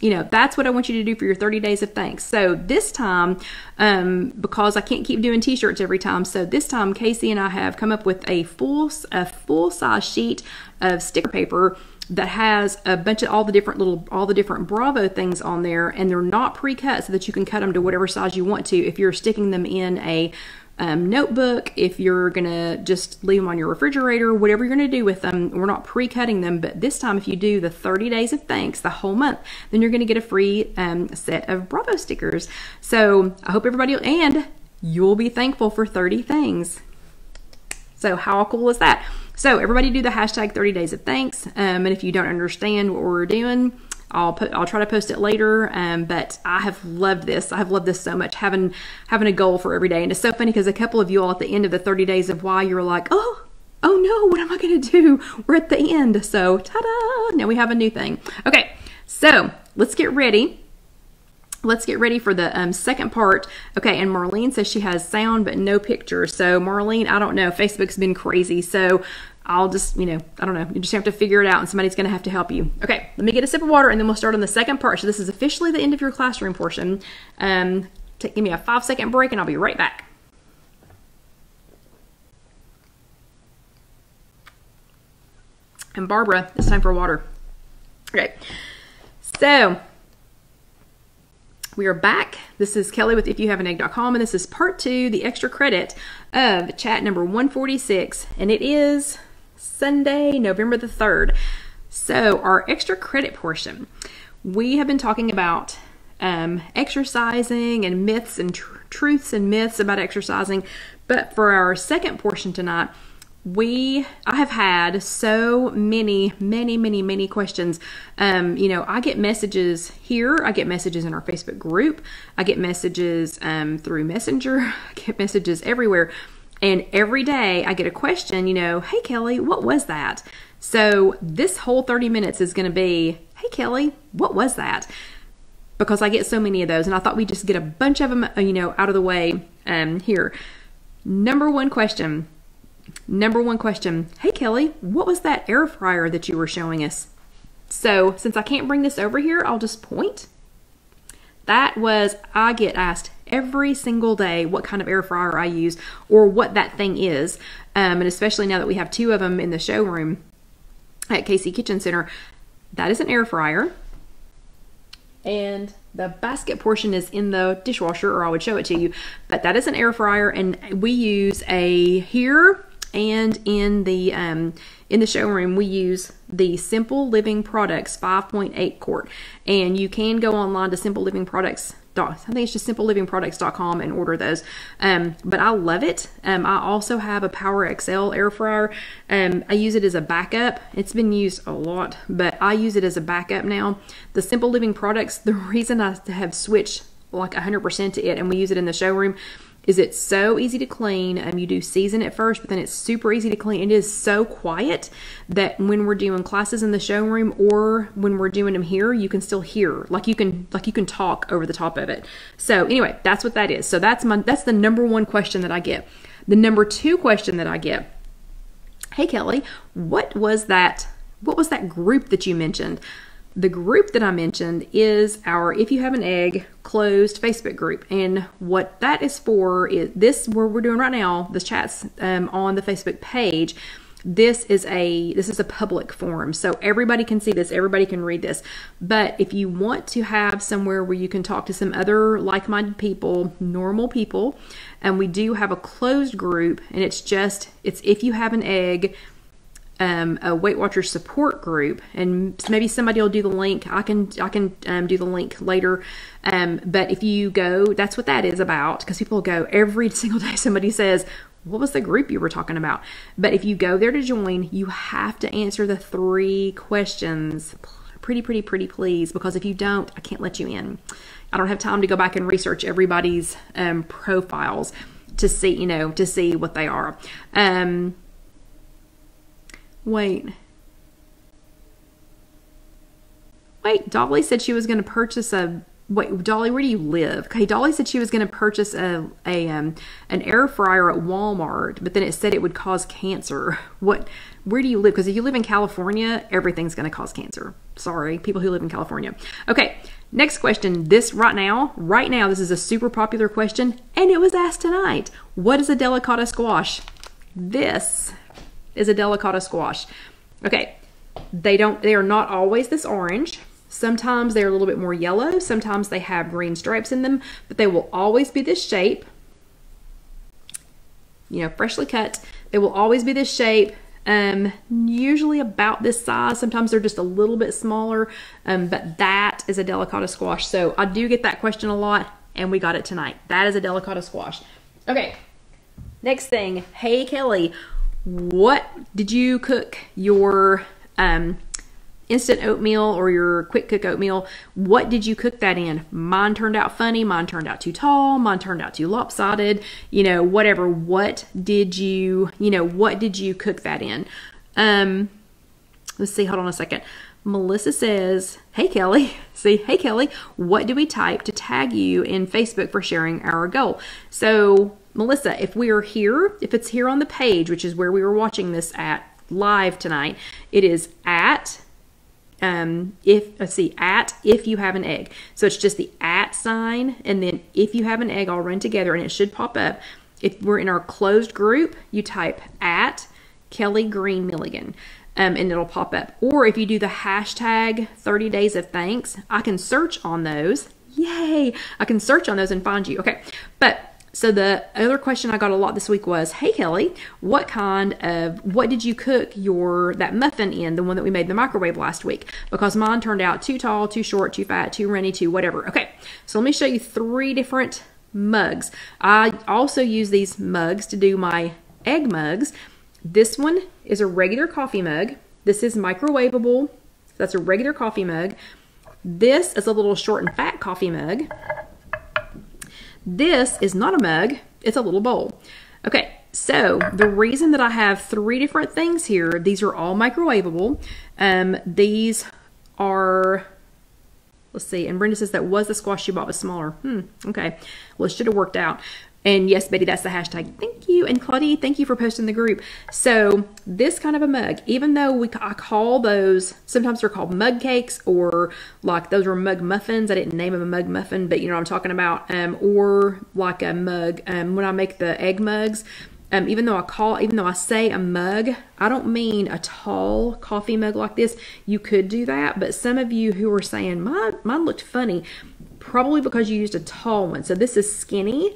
You know, that's what I want you to do for your 30 days of thanks. So this time, um, because I can't keep doing t-shirts every time, so this time Casey and I have come up with a full, a full size sheet of sticker paper that has a bunch of all the different little all the different bravo things on there and they're not pre-cut so that you can cut them to whatever size you want to if you're sticking them in a um, notebook, if you're to just leave them on your refrigerator, whatever you're to do with them. We're not pre cutting them, but this time, if you do the 30 days of thanks, the whole month, then you're to get a free um, set of Bravo stickers. So I hope everybody, and you'll be thankful for 30 things. So, how cool is that? So, everybody do the hashtag 30 days of thanks. Um, and if you don't understand what we're doing, I'll put I'll try to post it later. Um, but I have loved this. I have loved this so much having having a goal for every day. And it's so funny because a couple of you all at the end of the 30 days of why you're like, oh, oh no, what am I gonna do? We're at the end. So ta-da! Now we have a new thing. Okay, so let's get ready let's get ready for the um, second part. Okay, and Marlene says she has sound but no picture. So Marlene, I don't know. Facebook's been crazy. So I'll just, you know, I don't know. You just have to figure it out and somebody's going to have to help you. Okay, let me get a sip of water and then we'll start on the second part. So this is officially the end of your classroom portion. Um, take, give me a five second break and I'll be right back. And Barbara, it's time for water. Okay, so We are back. This is Kelly with ifyouhaveanegg.com, and this is part two, the extra credit of chat number 146, and it is Sunday, November the 3rd. So, our extra credit portion, we have been talking about um, exercising and myths and tr- truths and myths about exercising, but for our second portion tonight, we i have had so many many many many questions. Um, you know i get messages here i get messages in our facebook group i get messages um, through messenger [LAUGHS] i get messages everywhere and every day i get a question you know hey kelly what was that so this whole 30 minutes is going to be hey kelly what was that because i get so many of those and i thought we'd just get a bunch of them uh, you know out of the way um, here number one question Number one question Hey Kelly, what was that air fryer that you were showing us? So, since I can't bring this over here, I'll just point. That was, I get asked every single day what kind of air fryer I use or what that thing is. Um, and especially now that we have two of them in the showroom at KC Kitchen Center, that is an air fryer. And the basket portion is in the dishwasher, or I would show it to you. But that is an air fryer, and we use a here and in the um, in the showroom we use the simple living products 5.8 quart and you can go online to simple living products I think it's just simplelivingproducts.com and order those. Um, but I love it. Um, I also have a Power XL air fryer. Um, I use it as a backup. It's been used a lot, but I use it as a backup now. The Simple Living products, the reason I have switched like 100% to it and we use it in the showroom is it's so easy to clean. Um, you do season it first, but then it's super easy to clean. It is so quiet that when we're doing classes in the showroom or when we're doing them here, you can still hear, like you can, like you can talk over the top of it. So anyway, that's what that is. So that's my, that's the number one question that I get. The number two question that I get, Hey Kelly, what was that? What was that group that you mentioned? The group that I mentioned is our If You Have an Egg closed Facebook group. And what that is for is this, where we're doing right now, the chats um, on the Facebook page. This is a this is a public forum, so everybody can see this, everybody can read this. But if you want to have somewhere where you can talk to some other like-minded people, normal people, and we do have a closed group, and it's just it's if you have an egg um, a Weight Watchers support group, and maybe somebody will do the link. I can I can um, do the link later. Um, but if you go, that's what that is about. Because people go every [LAUGHS] single day. Somebody says, "What was the group you were talking about?" But if you go there to join, you have to answer the three questions. Pretty, pretty, pretty, please. Because if you don't, I can't let you in. I don't have time to go back and research everybody's um, profiles to see, you know, to see what they are. Um, Wait. Wait, Dolly said she was going to purchase a. Wait, Dolly, where do you live? Okay, Dolly said she was going to purchase a, a um, an air fryer at Walmart, but then it said it would cause cancer. [LAUGHS] What? Where do you live? Because if you live in California, everything's going to cause cancer. Sorry, people who live in California. Okay, next question. This right now, right now, this is a super popular question, and it was asked tonight. What is a delicata squash? This is a delicata squash. Okay, they don't they are not always this orange. Sometimes they're a little bit more yellow, sometimes they have green stripes in them, but they will always be this shape. You know, freshly cut. They will always be this shape. Um, usually about this size. Sometimes they're just a little bit smaller, um, but that is a delicata squash. So I do get that question a lot, and we got it tonight. That is a delicata squash. Okay, next thing. Hey, Kelly, what did you cook your um, instant oatmeal or your quick cook oatmeal? What did you cook that in? Mine turned out funny. Mine turned out too tall. Mine turned out too lopsided. You know, whatever. What did you, you know, what did you cook that in? Um, let's see. Hold on a second. Melissa says, Hey Kelly, [LAUGHS] see, hey Kelly, what do we type to tag you in Facebook for sharing our goal? So Melissa, if we are here, if it's here on the page, which is where we were watching this at live tonight, it is at um, if let's see at if you have an egg. So it's just the at sign and then if you have an egg all run together and it should pop up. If we're in our closed group, you type at Kelly Green Milligan. Um, and it'll pop up. Or if you do the hashtag 30 days of thanks, I can search on those Yay! I can search on those and find you. Okay. But so the other question I got a lot this week was, "Hey Kelly, what kind of what did you cook your that muffin in? The one that we made in the microwave last week? Because mine turned out too tall, too short, too fat, too runny, too whatever." Okay, so let me show you three different mugs. I also use these mugs to do my egg mugs. This one is a regular coffee mug. This is microwavable. That's a regular coffee mug. This is a little short and fat coffee mug. This is not a mug, it's a little bowl. Okay, so the reason that I have three different things here, these are all microwavable. Um, these are, let's see, and Brenda says that was the squash you bought was smaller. Hmm, okay. Well, it should have worked out. And yes, Betty, that's the hashtag. Thank you. And Claudie, thank you for posting the group. So this kind of a mug, even though we I call those, sometimes they're called mug cakes or like those are mug muffins. I didn't name them a mug muffin, but you know what I'm talking about. Um, or like a mug. Um, when I make the egg mugs, um, even though I call, even though I say a mug, I don't mean a tall coffee mug like this. You could do that, but some of you who are saying mine, mine looked funny, probably because you used a tall one. So this is skinny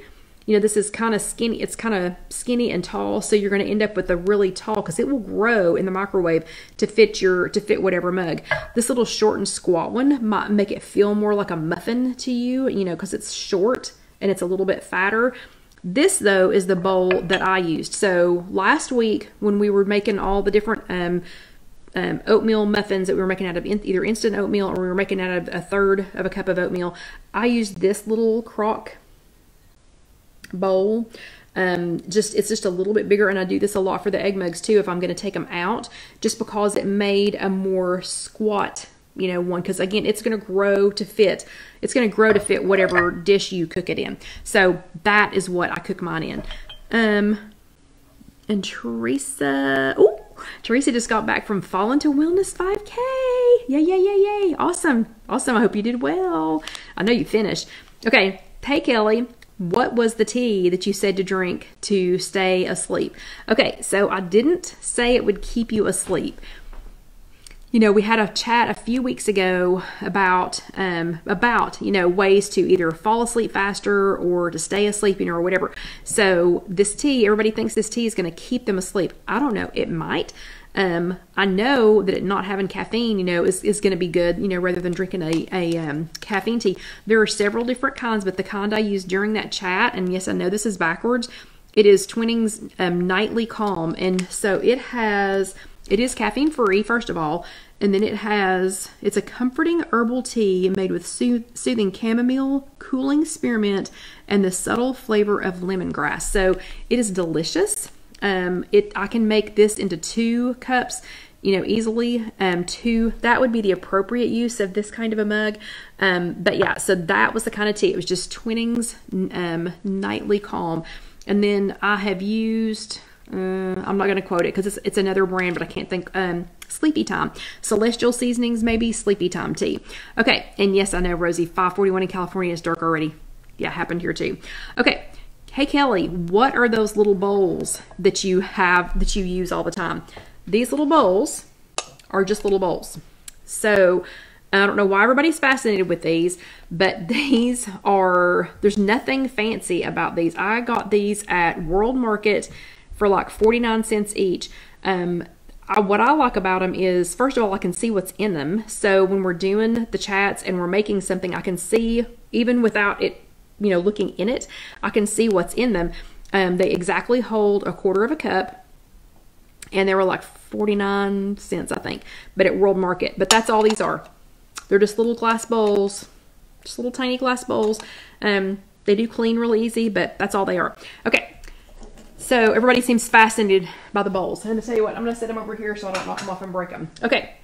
you know, this is kind of skinny. It's kind of skinny and tall, so you're going to end up with a really tall because it will grow in the microwave to fit your to fit whatever mug. This little short and squat one might make it feel more like a muffin to you, you know, because it's short and it's a little bit fatter. This though is the bowl that I used. So last week when we were making all the different um, um, oatmeal muffins that we were making out of in, either instant oatmeal or we were making out of a third of a cup of oatmeal, I used this little crock bowl. Um, just it's just a little bit bigger and I do this a lot for the egg mugs too if I'm going to take them out just because it made a more squat you know one because again it's going to grow to fit it's going to grow to fit whatever dish you cook it in. So that is what I cook mine in. Um and Teresa oh Teresa just got back from Fallen to Wellness 5k yay yay yay yay. Awesome. Awesome. I hope you did well. I know you finished. Okay hey Kelly what was the tea that you said to drink to stay asleep? Okay, so I didn't say it would keep you asleep. You know, we had a chat a few weeks ago about um, about you know ways to either fall asleep faster or to stay asleep, you know, or whatever. So this tea, everybody thinks this tea is going to keep them asleep. I don't know. It might. Um, I know that it not having caffeine, you know, is, is going to be good, you know, rather than drinking a, a um, caffeine tea. There are several different kinds, but the kind I used during that chat, and yes, I know this is backwards, it is Twinings um, Nightly Calm. And so it has, it is caffeine free, first of all, and then it has, it's a comforting herbal tea made with sooth- soothing chamomile, cooling spearmint, and the subtle flavor of lemongrass. So it is delicious. Um, it I can make this into two cups, you know, easily. Um, two that would be the appropriate use of this kind of a mug. Um, but yeah, so that was the kind of tea. It was just Twinings um, Nightly Calm, and then I have used. Uh, I'm not going to quote it because it's, it's another brand, but I can't think. Um, Sleepy Time, Celestial Seasonings, maybe Sleepy Time tea. Okay, and yes, I know Rosie, 541 in California is dark already. Yeah, happened here too. Okay, Hey Kelly, what are those little bowls that you have that you use all the time? These little bowls are just little bowls. So I don't know why everybody's fascinated with these, but [LAUGHS] these are, there's nothing fancy about these. I got these at World Market for like 49 cents each. Um, I, what I like about them is, first of all, I can see what's in them. So when we're doing the chats and we're making something, I can see, even without it you know, looking in it, I can see what's in them. Um, they exactly hold a quarter of a cup, and they were like 49 cents, I think, but at World Market. But that's all these are. They're just little glass bowls, just little tiny glass bowls. Um, they do clean really easy, but that's all they are. Okay, so everybody seems fascinated by the bowls. And to tell you what, I'm to set them over here so I don't knock them off and break them. Okay,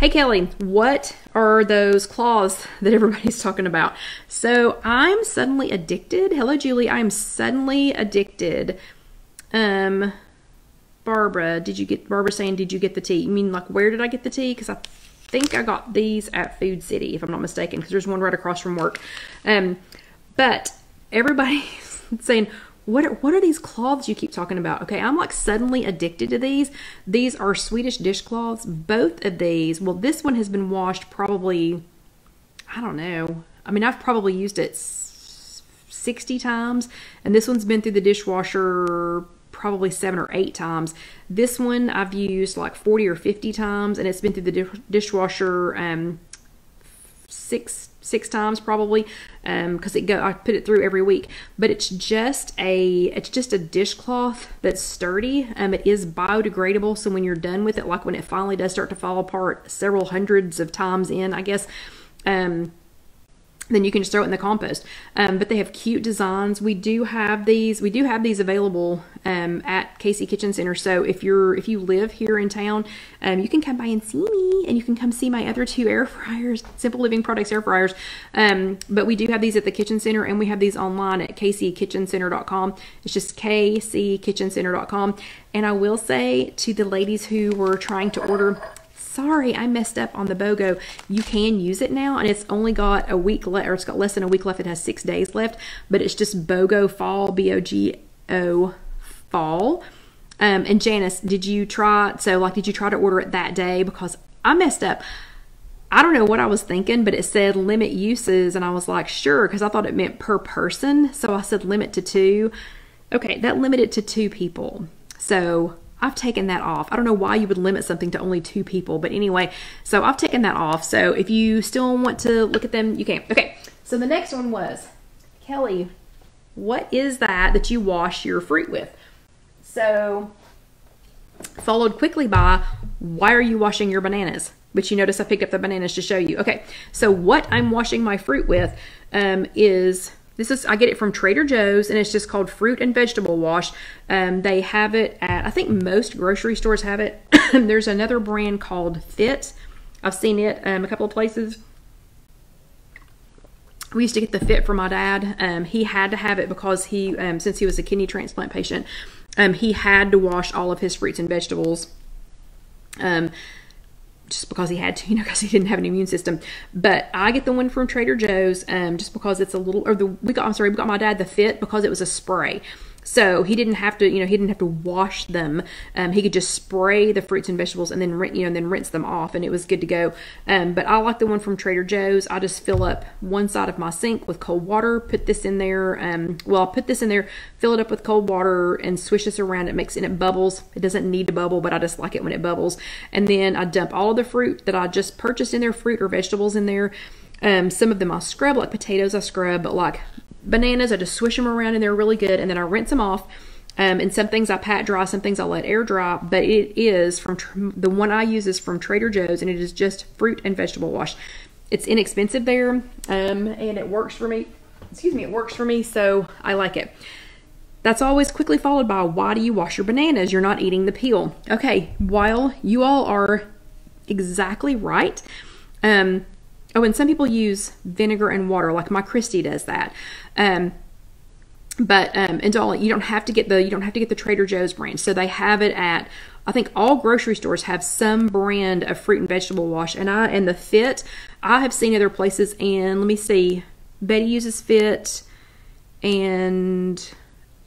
Hey Kelly, what are those claws [LAUGHS] that everybody's talking about? So I'm suddenly addicted. Hello Julie, I'm suddenly addicted. Um Barbara, did you get Barbara saying did you get the tea? You mean like where did I get the tea? Because I think I got these at Food City, if I'm not mistaken, because there's one right across from work. Um, but everybody's [LAUGHS] saying, what are, what are these cloths you keep talking about? Okay, I'm like suddenly addicted to these. These are Swedish dishcloths. Both of these, well, this one has been washed probably, I don't know, I mean, I've probably used it 60 times, and this one's been through the dishwasher probably seven or eight times. This one I've used like 40 or 50 times, and it's been through the dishwasher um, six six times probably because um, it go I put it through every week. But it's just a it's just a dishcloth that's sturdy. Um, it is biodegradable, so when you're done with it, like when it finally does start to fall apart, several hundreds of times in, I guess. Um, then you can just throw it in the compost. Um, but they have cute designs. We do have these. We do have these available um, at KC Kitchen Center. So if you're if you live here in town, um, you can come by and see me, and you can come see my other two [LAUGHS] air fryers, Simple Living Products air fryers. Um, but we do have these at the Kitchen Center, and we have these online at KCKitchenCenter.com. It's just KCKitchenCenter.com. And I will say to the ladies who were trying to order sorry, I messed up on the BOGO. You can use it now, and it's only got a week left, or it's got less than a week left. It has six days left, but it's just BOGO Fall, B O G O Fall. Um, and Janice, did you try? So, like, did you try to order it that day? Because I messed up. I don't know what I was thinking, but it said limit uses, and I was like, sure, because I thought it meant per person. So I said limit to two. Okay, that limited to two people. So I've taken that off. I don't know why you would limit something to only two people, but anyway, so I've taken that off. So if you still want to look at them, you can. Okay, so the next one was Kelly, what is that that you wash your fruit with? So, followed quickly by, why are you washing your bananas? Which you notice I picked up the bananas to show you. Okay, so what I'm washing my fruit with um, is this is I get it from Trader Joe's and it's just called fruit and vegetable wash. Um, they have it at I think most grocery stores have it. [COUGHS] There's another brand called Fit. I've seen it um, a couple of places. We used to get the Fit for my dad. Um, he had to have it because he um, since he was a kidney transplant patient, um, he had to wash all of his fruits and vegetables. Um, just because he had to, [LAUGHS] you know, because he didn't have an immune system. But I get the one from Trader Joe's, um, just because it's a little, or the we got, I'm sorry, we got my dad the Fit because it was a spray. So he didn't have to, you know, he didn't have to wash them. Um, he could just spray the fruits and vegetables and then, you know, and then rinse them off, and it was good to go. Um, but I like the one from Trader Joe's. I just fill up one side of my sink with cold water, put this in there. Um, well, I'll put this in there, fill it up with cold water, and swish this around. It makes and it bubbles. It doesn't need to bubble, but I just like it when it bubbles. And then I dump all of the fruit that I just purchased in there, fruit or vegetables in there. Um, some of them I scrub, like potatoes I scrub, but like bananas. I just swish them around and they're really good. And then I rinse them off. Um, and some things I pat dry, some things I let air dry. But it is from the one I use is from Trader Joe's, and it is just fruit and vegetable wash. It's inexpensive there, um, and it works for me. Excuse me, it works for me, so I like it. That's always quickly followed by why do you wash your bananas? You're not eating the peel. Okay, while you all are exactly right, um, Oh, and some people use vinegar and water, like my Christy does that. Um, but um, and all you don't have to get the you don't have to get the Trader Joe's brand. So they have it at I think all grocery stores have some brand of fruit and vegetable wash. And I and the Fit I have seen other places. And let me see, Betty uses Fit, and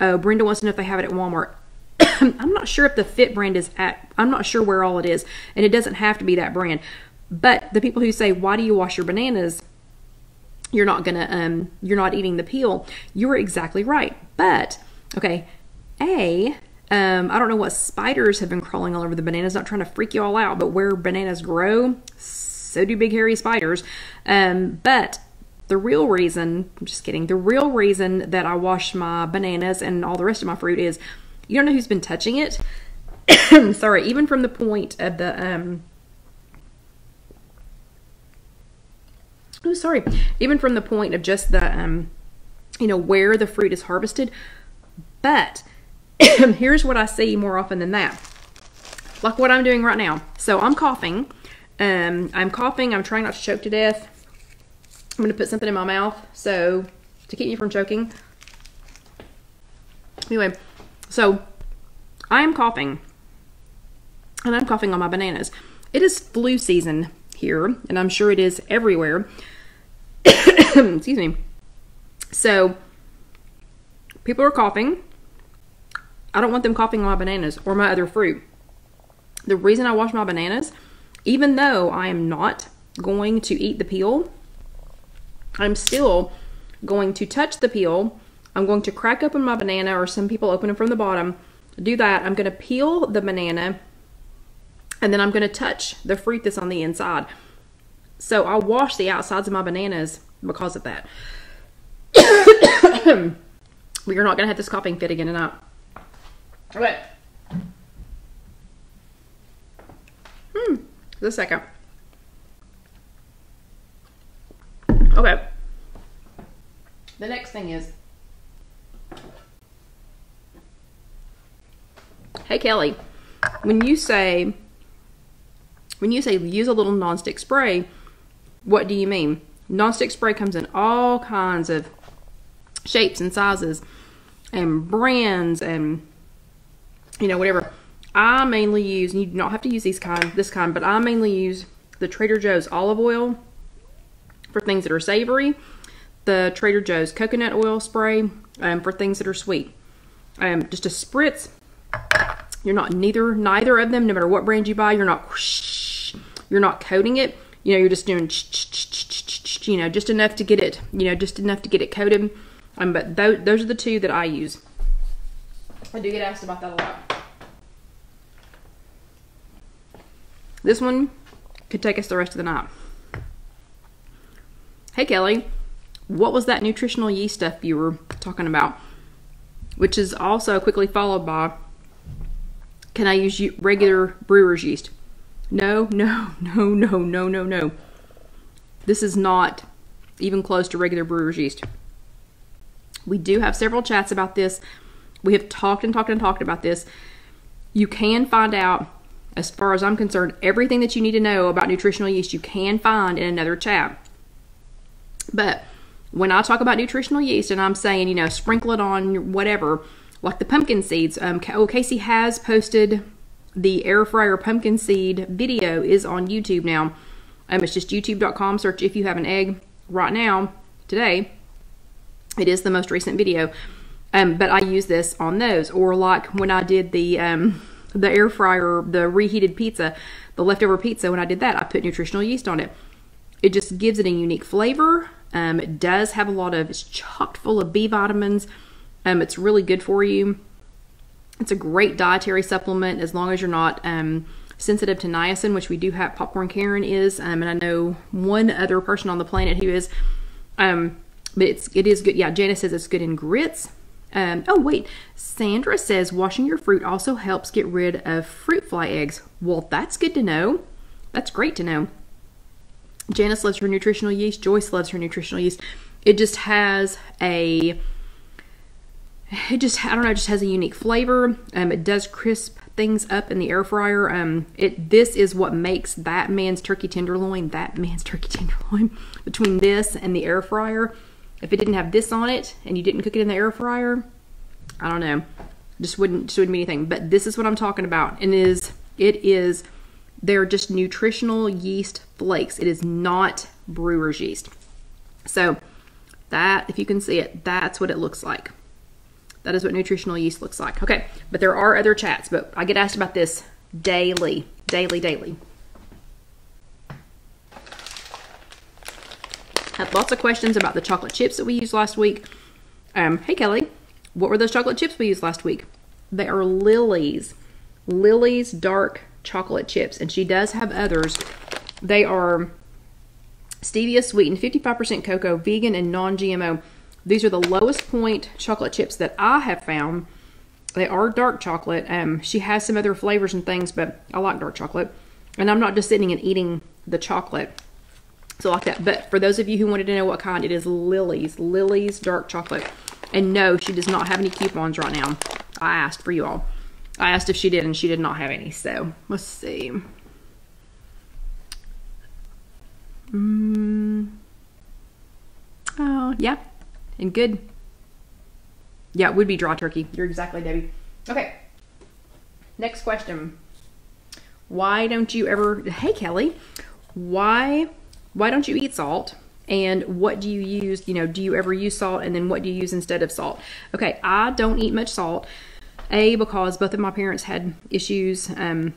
oh Brenda wants to know if they have it at Walmart. [COUGHS] I'm not sure if the Fit brand is at. I'm not sure where all it is, and it doesn't have to be that brand. But the people who say, "Why do you wash your bananas?" You're not gonna um you're not eating the peel. You're exactly right. But okay, a um, I don't know what spiders have been crawling all over the bananas. Not trying to freak you all out, but where bananas grow, so do big hairy spiders. Um, but the real reason, I'm just kidding. The real reason that I wash my bananas and all the rest of my fruit is you don't know who's been touching it. [COUGHS] Sorry, even from the point of the um, oh sorry. Even from the point of just the um you know where the fruit is harvested. But [COUGHS] here's what i see more often than that. Like what i'm doing right now. So i'm coughing. Um i'm coughing. I'm trying not to choke to death. I'm gonna put something in my mouth. So to keep me from choking. Anyway so i am coughing. And i'm coughing on my bananas. It is flu season here and i'm sure it is everywhere [COUGHS] Excuse me. So, people are coughing. I don't want them coughing on my bananas or my other fruit. The reason I wash my bananas, even though I am not going to eat the peel, I'm still going to touch the peel. I'm going to crack open my banana, or some people open it from the bottom. Do that. I'm going to peel the banana, and then I'm going to touch the fruit that's on the inside. So I'll wash the outsides of my bananas because of that. [COUGHS] We're not going to have this coughing fit again tonight. Okay. Hmm. The second. Okay. The next thing is. Hey Kelly, when you say when you say use a little nonstick spray, what do you mean? Nonstick spray comes in all kinds of shapes and sizes and brands and you know whatever. I mainly use, and you do not have to use these kind, this kind, but I mainly use the Trader Joe's olive oil for things that are savory, the Trader Joe's coconut oil spray um, for things that are sweet. Um, just a spritz. You're not neither neither of them, no matter what brand you buy. You're not you're not coating it. You know, you're just doing you know just enough to get it. You know, just enough to get it coated. Um, but those those are the two that I use. I do get asked about that a lot. This one could take us the rest of the night. Hey Kelly, what was that nutritional yeast stuff you were talking about? Which is also quickly followed by can I use regular brewer's yeast? No, no, [LAUGHS] no, no, no, no, no. This is not even close to regular brewer's yeast. We do have several chats about this. We have talked and talked and talked about this. You can find out, as far as I'm concerned, everything that you need to know about nutritional yeast you can find in another chat. But when I talk about nutritional yeast and I'm saying, you know, sprinkle it on whatever, like the pumpkin seeds, um, oh, Casey has posted the air fryer pumpkin seed video is on YouTube now. Um, it's just youtube.com. Search if you have an egg right now, today. It is the most recent video. Um, but I use this on those. Or like when I did the um, the air fryer, the reheated pizza, the leftover pizza, when I did that, I put nutritional yeast on it. It just gives it a unique flavor. Um, it does have a lot of, it's chocked full of B vitamins. Um, it's really good for you. It's a great dietary supplement as long as you're not um, sensitive to niacin, which we do have. Popcorn Karen is, um, and I know one other person on the planet who is. Um, but it's it is good. Yeah, Janice says it's good in grits. Um, oh wait, Sandra says washing your fruit also helps get rid of fruit fly eggs. Well, that's good to know. That's great to know. Janice loves her nutritional yeast. Joyce loves her nutritional yeast. It just has a, it just, I don't know, it just has a unique flavor. Um, it does crisp things up in the air fryer. Um, it, this is what makes that man's turkey tenderloin, that man's [LAUGHS] turkey tenderloin, between this and the air fryer. If it didn't have this on it and you didn't cook it in the air fryer, I don't know, just wouldn't, just wouldn't be anything. But this is what I'm talking about. And is, it is they're just nutritional yeast flakes. It is not brewer's yeast. So that, if you can see it, that's what it looks like. That is what nutritional yeast looks like. Okay, but there are other chats, but I get asked about this daily, daily, daily. Had lots of questions about the chocolate chips that we used last week. Um, hey Kelly, what were those chocolate chips we used last week? They are Lily's. Lily's dark chocolate chips, and she does have others. They are stevia sweetened, 55% cocoa, vegan, and non GMO. These are the lowest point chocolate chips that I have found. They are dark chocolate. Um, she has some other flavors and things, but I like dark chocolate. And I'm not just sitting and eating the chocolate. So like that. But for those of you who wanted to know what kind, it is Lily's. Lily's dark chocolate. And no, she does not have any coupons right now. I asked for you all. I asked if she did, and she did not have any. So let's see. Mm. Oh, yeah. And good. Yeah, it would be draw turkey. You're exactly, Debbie. Okay. Next question. Why don't you ever Hey Kelly, why why don't you eat salt? And what do you use? You know, do you ever use salt and then what do you use instead of salt? Okay, I don't eat much salt. A, because both of my parents had issues, um,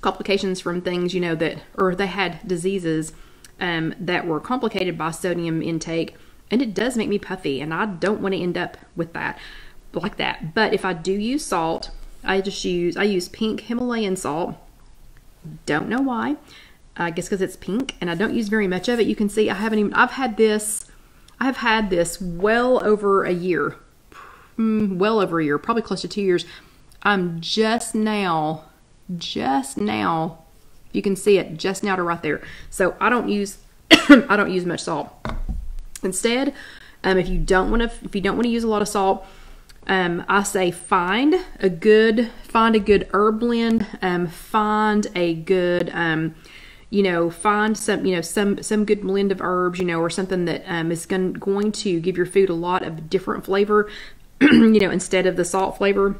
complications from things, you know, that, or they had diseases um, that were complicated by sodium intake, and it does make me puffy, and I don't want to end up with that like that. But if I do use salt, I just use I use pink Himalayan salt. Don't know why. I guess because it's pink, and I don't use very much of it. You can see I haven't even. I've had this. I've had this well over a year, mm, well over a year, probably close to two years. I'm just now, just now. You can see it just now to right there. So I don't use. [COUGHS] I don't use much salt. Instead, um, if you don't want to, if you don't want to use a lot of salt, um, I say find a good, find a good herb blend. Um, find a good, um, you know, find some, you know, some some good blend of herbs, you know, or something that um, is going going to give your food a lot of different flavor, [CLEARS THROAT] you know, instead of the salt flavor.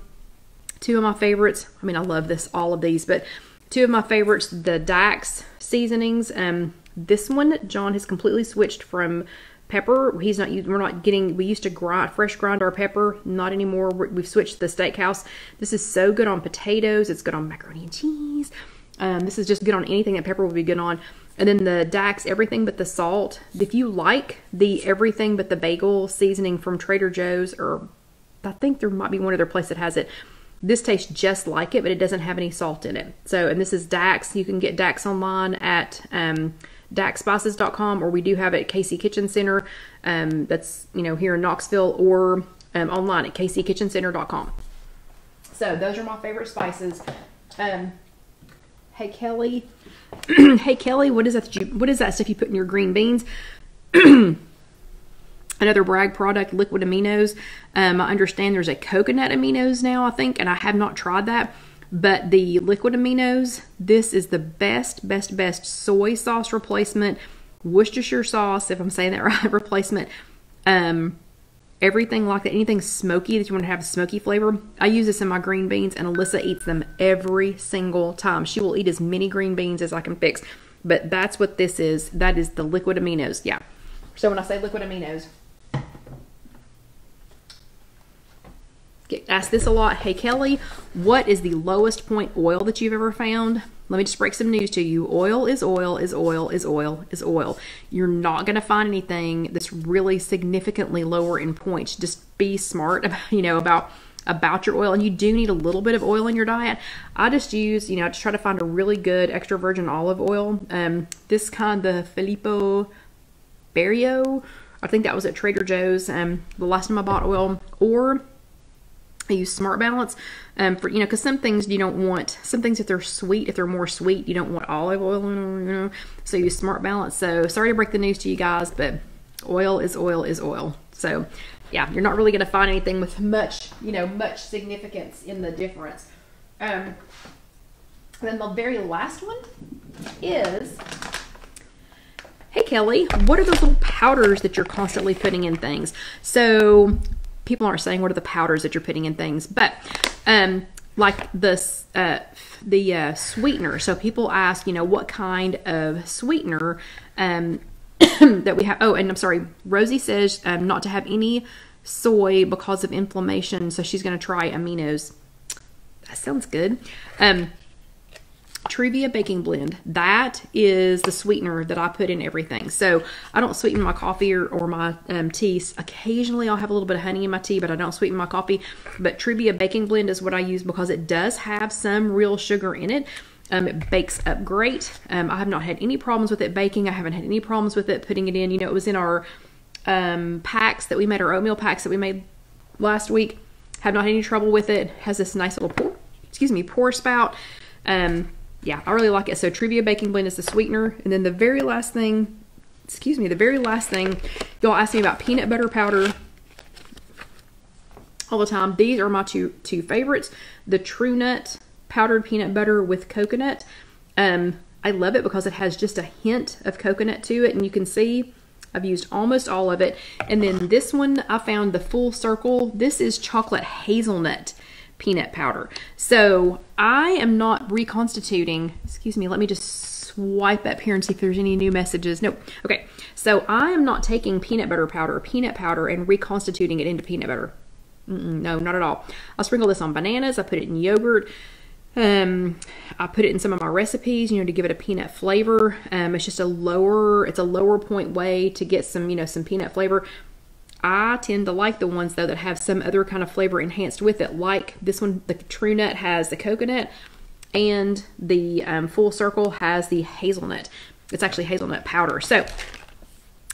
Two of my favorites. I mean, I love this, all of these, but two of my favorites, the Dax seasonings. Um, this one, John has completely switched from pepper. He's not. We're not getting. We used to grind fresh grind our pepper. Not anymore. We've switched to the steakhouse. This is so good on potatoes. It's good on macaroni and cheese. Um, this is just good on anything that pepper would be good on. And then the Dax everything but the salt. If you like the everything but the bagel seasoning from Trader Joe's, or I think there might be one other place that has it. This tastes just like it, but it doesn't have any salt in it. So, and this is Dax. You can get Dax online at um, daxspices.com or we do have it at KC Kitchen Center. Um, that's, you know, here in Knoxville or um, online at kckitchencenter.com. So those are my favorite spices. Um, hey Kelly, [CLEARS THROAT] hey Kelly, what is that? You, what is that stuff you put in your green beans? [CLEARS THROAT] Another Bragg product, liquid aminos. Um, I understand there's a coconut aminos now, I think, and I have not tried that. But the liquid aminos, this is the best, best, best soy sauce replacement, Worcestershire sauce, if I'm saying that [LAUGHS] right, replacement. Um, everything like that, anything smoky that you want to have a smoky flavor. I use this in my green beans, and Alyssa eats them every single time. She will eat as many green beans as I can fix. But that's what this is. That is the liquid aminos. Yeah. So when I say liquid aminos, get asked this a lot. Hey Kelly, what is the lowest point oil that you've ever found? Let me just break some news to you. Oil is oil is oil is oil is oil. You're not going to find anything that's really significantly lower in points. Just be smart about, you know, about about your oil and you do need a little bit of oil in your diet. I just use, you know, I just try to find a really good extra virgin olive oil. Um this kind the Filippo Berio. I think that was at Trader Joe's um the last time I bought oil or I use Smart Balance um, for you know because some things you don't want some things if they're sweet if they're more sweet you don't want olive oil in them, you know so use Smart Balance. So sorry to break the news to you guys, but oil is oil is oil. So yeah, you're not really going to find anything with much you know much significance in the difference. Um, then the very last one is Hey Kelly, what are those little powders that you're constantly putting in things? So people aren't saying what are the powders that you're putting in things, but um, like the uh, the uh, sweetener. So people ask, you know, what kind of sweetener um, [COUGHS] that we have. Oh, and I'm sorry, Rosie says um, not to have any soy because of inflammation, so she's going to try aminos. That sounds good. Um, Truvia baking blend. That is the sweetener that I put in everything. So I don't sweeten my coffee or, or my um, tea. Occasionally I'll have a little bit of honey in my tea, but I don't sweeten my coffee. But Truvia baking blend is what I use because it does have some real sugar in it. Um, it bakes up great. Um, I have not had any problems with it baking. I haven't had any problems with it putting it in. You know, it was in our um, packs that we made, our oatmeal packs that we made last week. Have not had any trouble with it. Has this nice little pour, excuse me, pour spout. Um, yeah, I really like it. So Truvia Baking Blend is the sweetener. And then the very last thing, excuse me, the very last thing, y'all ask me about peanut butter powder all the time. These are my two two favorites. The Tru-Nut powdered peanut butter with coconut. Um, I love it because it has just a hint of coconut to it. And you can see I've used almost all of it. And then this one, I found the full circle. This is chocolate hazelnut peanut powder. So I am not reconstituting, excuse me, let me just swipe up here and see if there's any new messages. Nope. Okay, so I am not taking peanut butter powder, peanut powder, and reconstituting it into peanut butter. Mm -mm, no, not at all. I'll sprinkle this on bananas. I put it in yogurt. Um, I put it in some of my recipes, you know, to give it a peanut flavor. Um, it's just a lower, it's a lower point way to get some, you know, some peanut flavor. I tend to like the ones though that have some other kind of flavor enhanced with it, like this one. The Tru-Nut has the coconut, and the um, Full Circle has the hazelnut. It's actually hazelnut powder. So,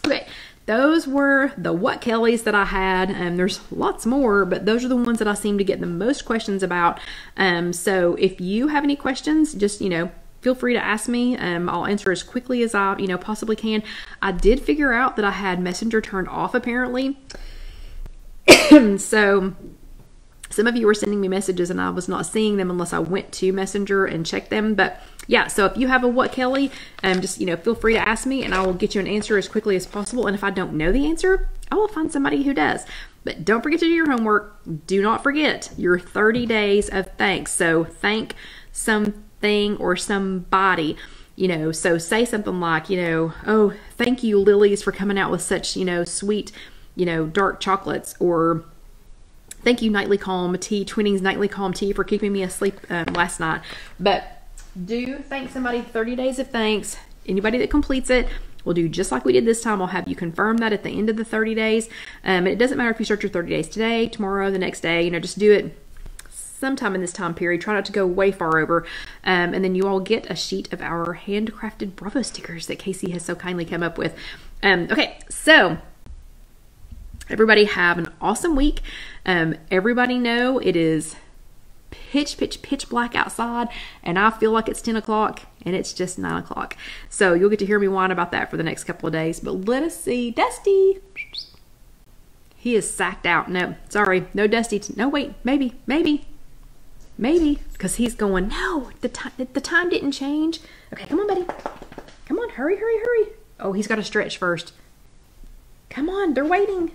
okay, those were the what Kellys that I had. And um, there's lots more, but those are the ones that I seem to get the most questions about. Um, so if you have any questions, just you know feel free to ask me. Um, I'll answer as quickly as I, you know, possibly can. I did figure out that I had Messenger turned off apparently. [COUGHS] so some of you were sending me messages and I was not seeing them unless I went to Messenger and checked them. But yeah, so if you have a what Kelly, um, just you know, feel free to ask me and I will get you an answer as quickly as possible. And if I don't know the answer, I will find somebody who does. But don't forget to do your homework. Do not forget your 30 days of thanks. So thank some thing or somebody you know so say something like you know oh thank you Lily's for coming out with such you know sweet you know dark chocolates or thank you nightly calm tea Twinings nightly calm tea for keeping me asleep um, last night but do thank somebody 30 days of thanks anybody that completes it We'll do just like we did this time. I'll have you confirm that at the end of the 30 days. Um, and it doesn't matter if you start your 30 days today, tomorrow, the next day. You know, just do it sometime in this time period. Try not to go way far over. Um, and then you all get a sheet of our handcrafted Bravo stickers that Casey has so kindly come up with. Um, okay, so everybody have an awesome week. Um, everybody know it is pitch, pitch, pitch black outside, and I feel like it's 10 o'clock and it's just 9 o'clock. So you'll get to hear me whine about that for the next couple of days. But let us see. Dusty. He is sacked out. No, sorry. No Dusty. No, wait. Maybe. Maybe. Maybe because he's going. No, the time the time didn't change. Okay, come on, buddy. Come on, hurry, hurry, hurry. Oh, he's got to stretch first. Come on, they're waiting.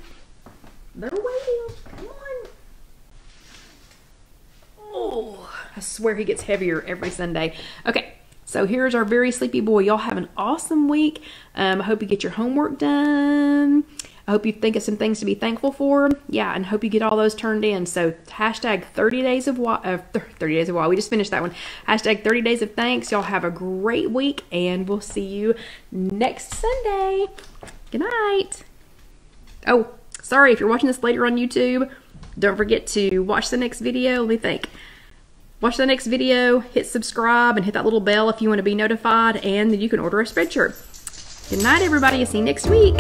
They're waiting. Come on. Oh, I swear he gets heavier every Sunday. Okay, so here's our very sleepy boy. Y'all have an awesome week. Um, I hope you get your homework done. I hope you think of some things to be thankful for. Yeah, and hope you get all those turned in. So hashtag 30 days of uh, 30 days of why. We just finished that one. Hashtag 30 days of thanks. Y'all have a great week, and we'll see you next Sunday. Good night. Oh, sorry if you're watching this later on YouTube. Don't forget to watch the next video. Let me think. Watch the next video, hit subscribe, and hit that little bell if you want to be notified, and then you can order a Spreadshirt. Good night, everybody. See you next week.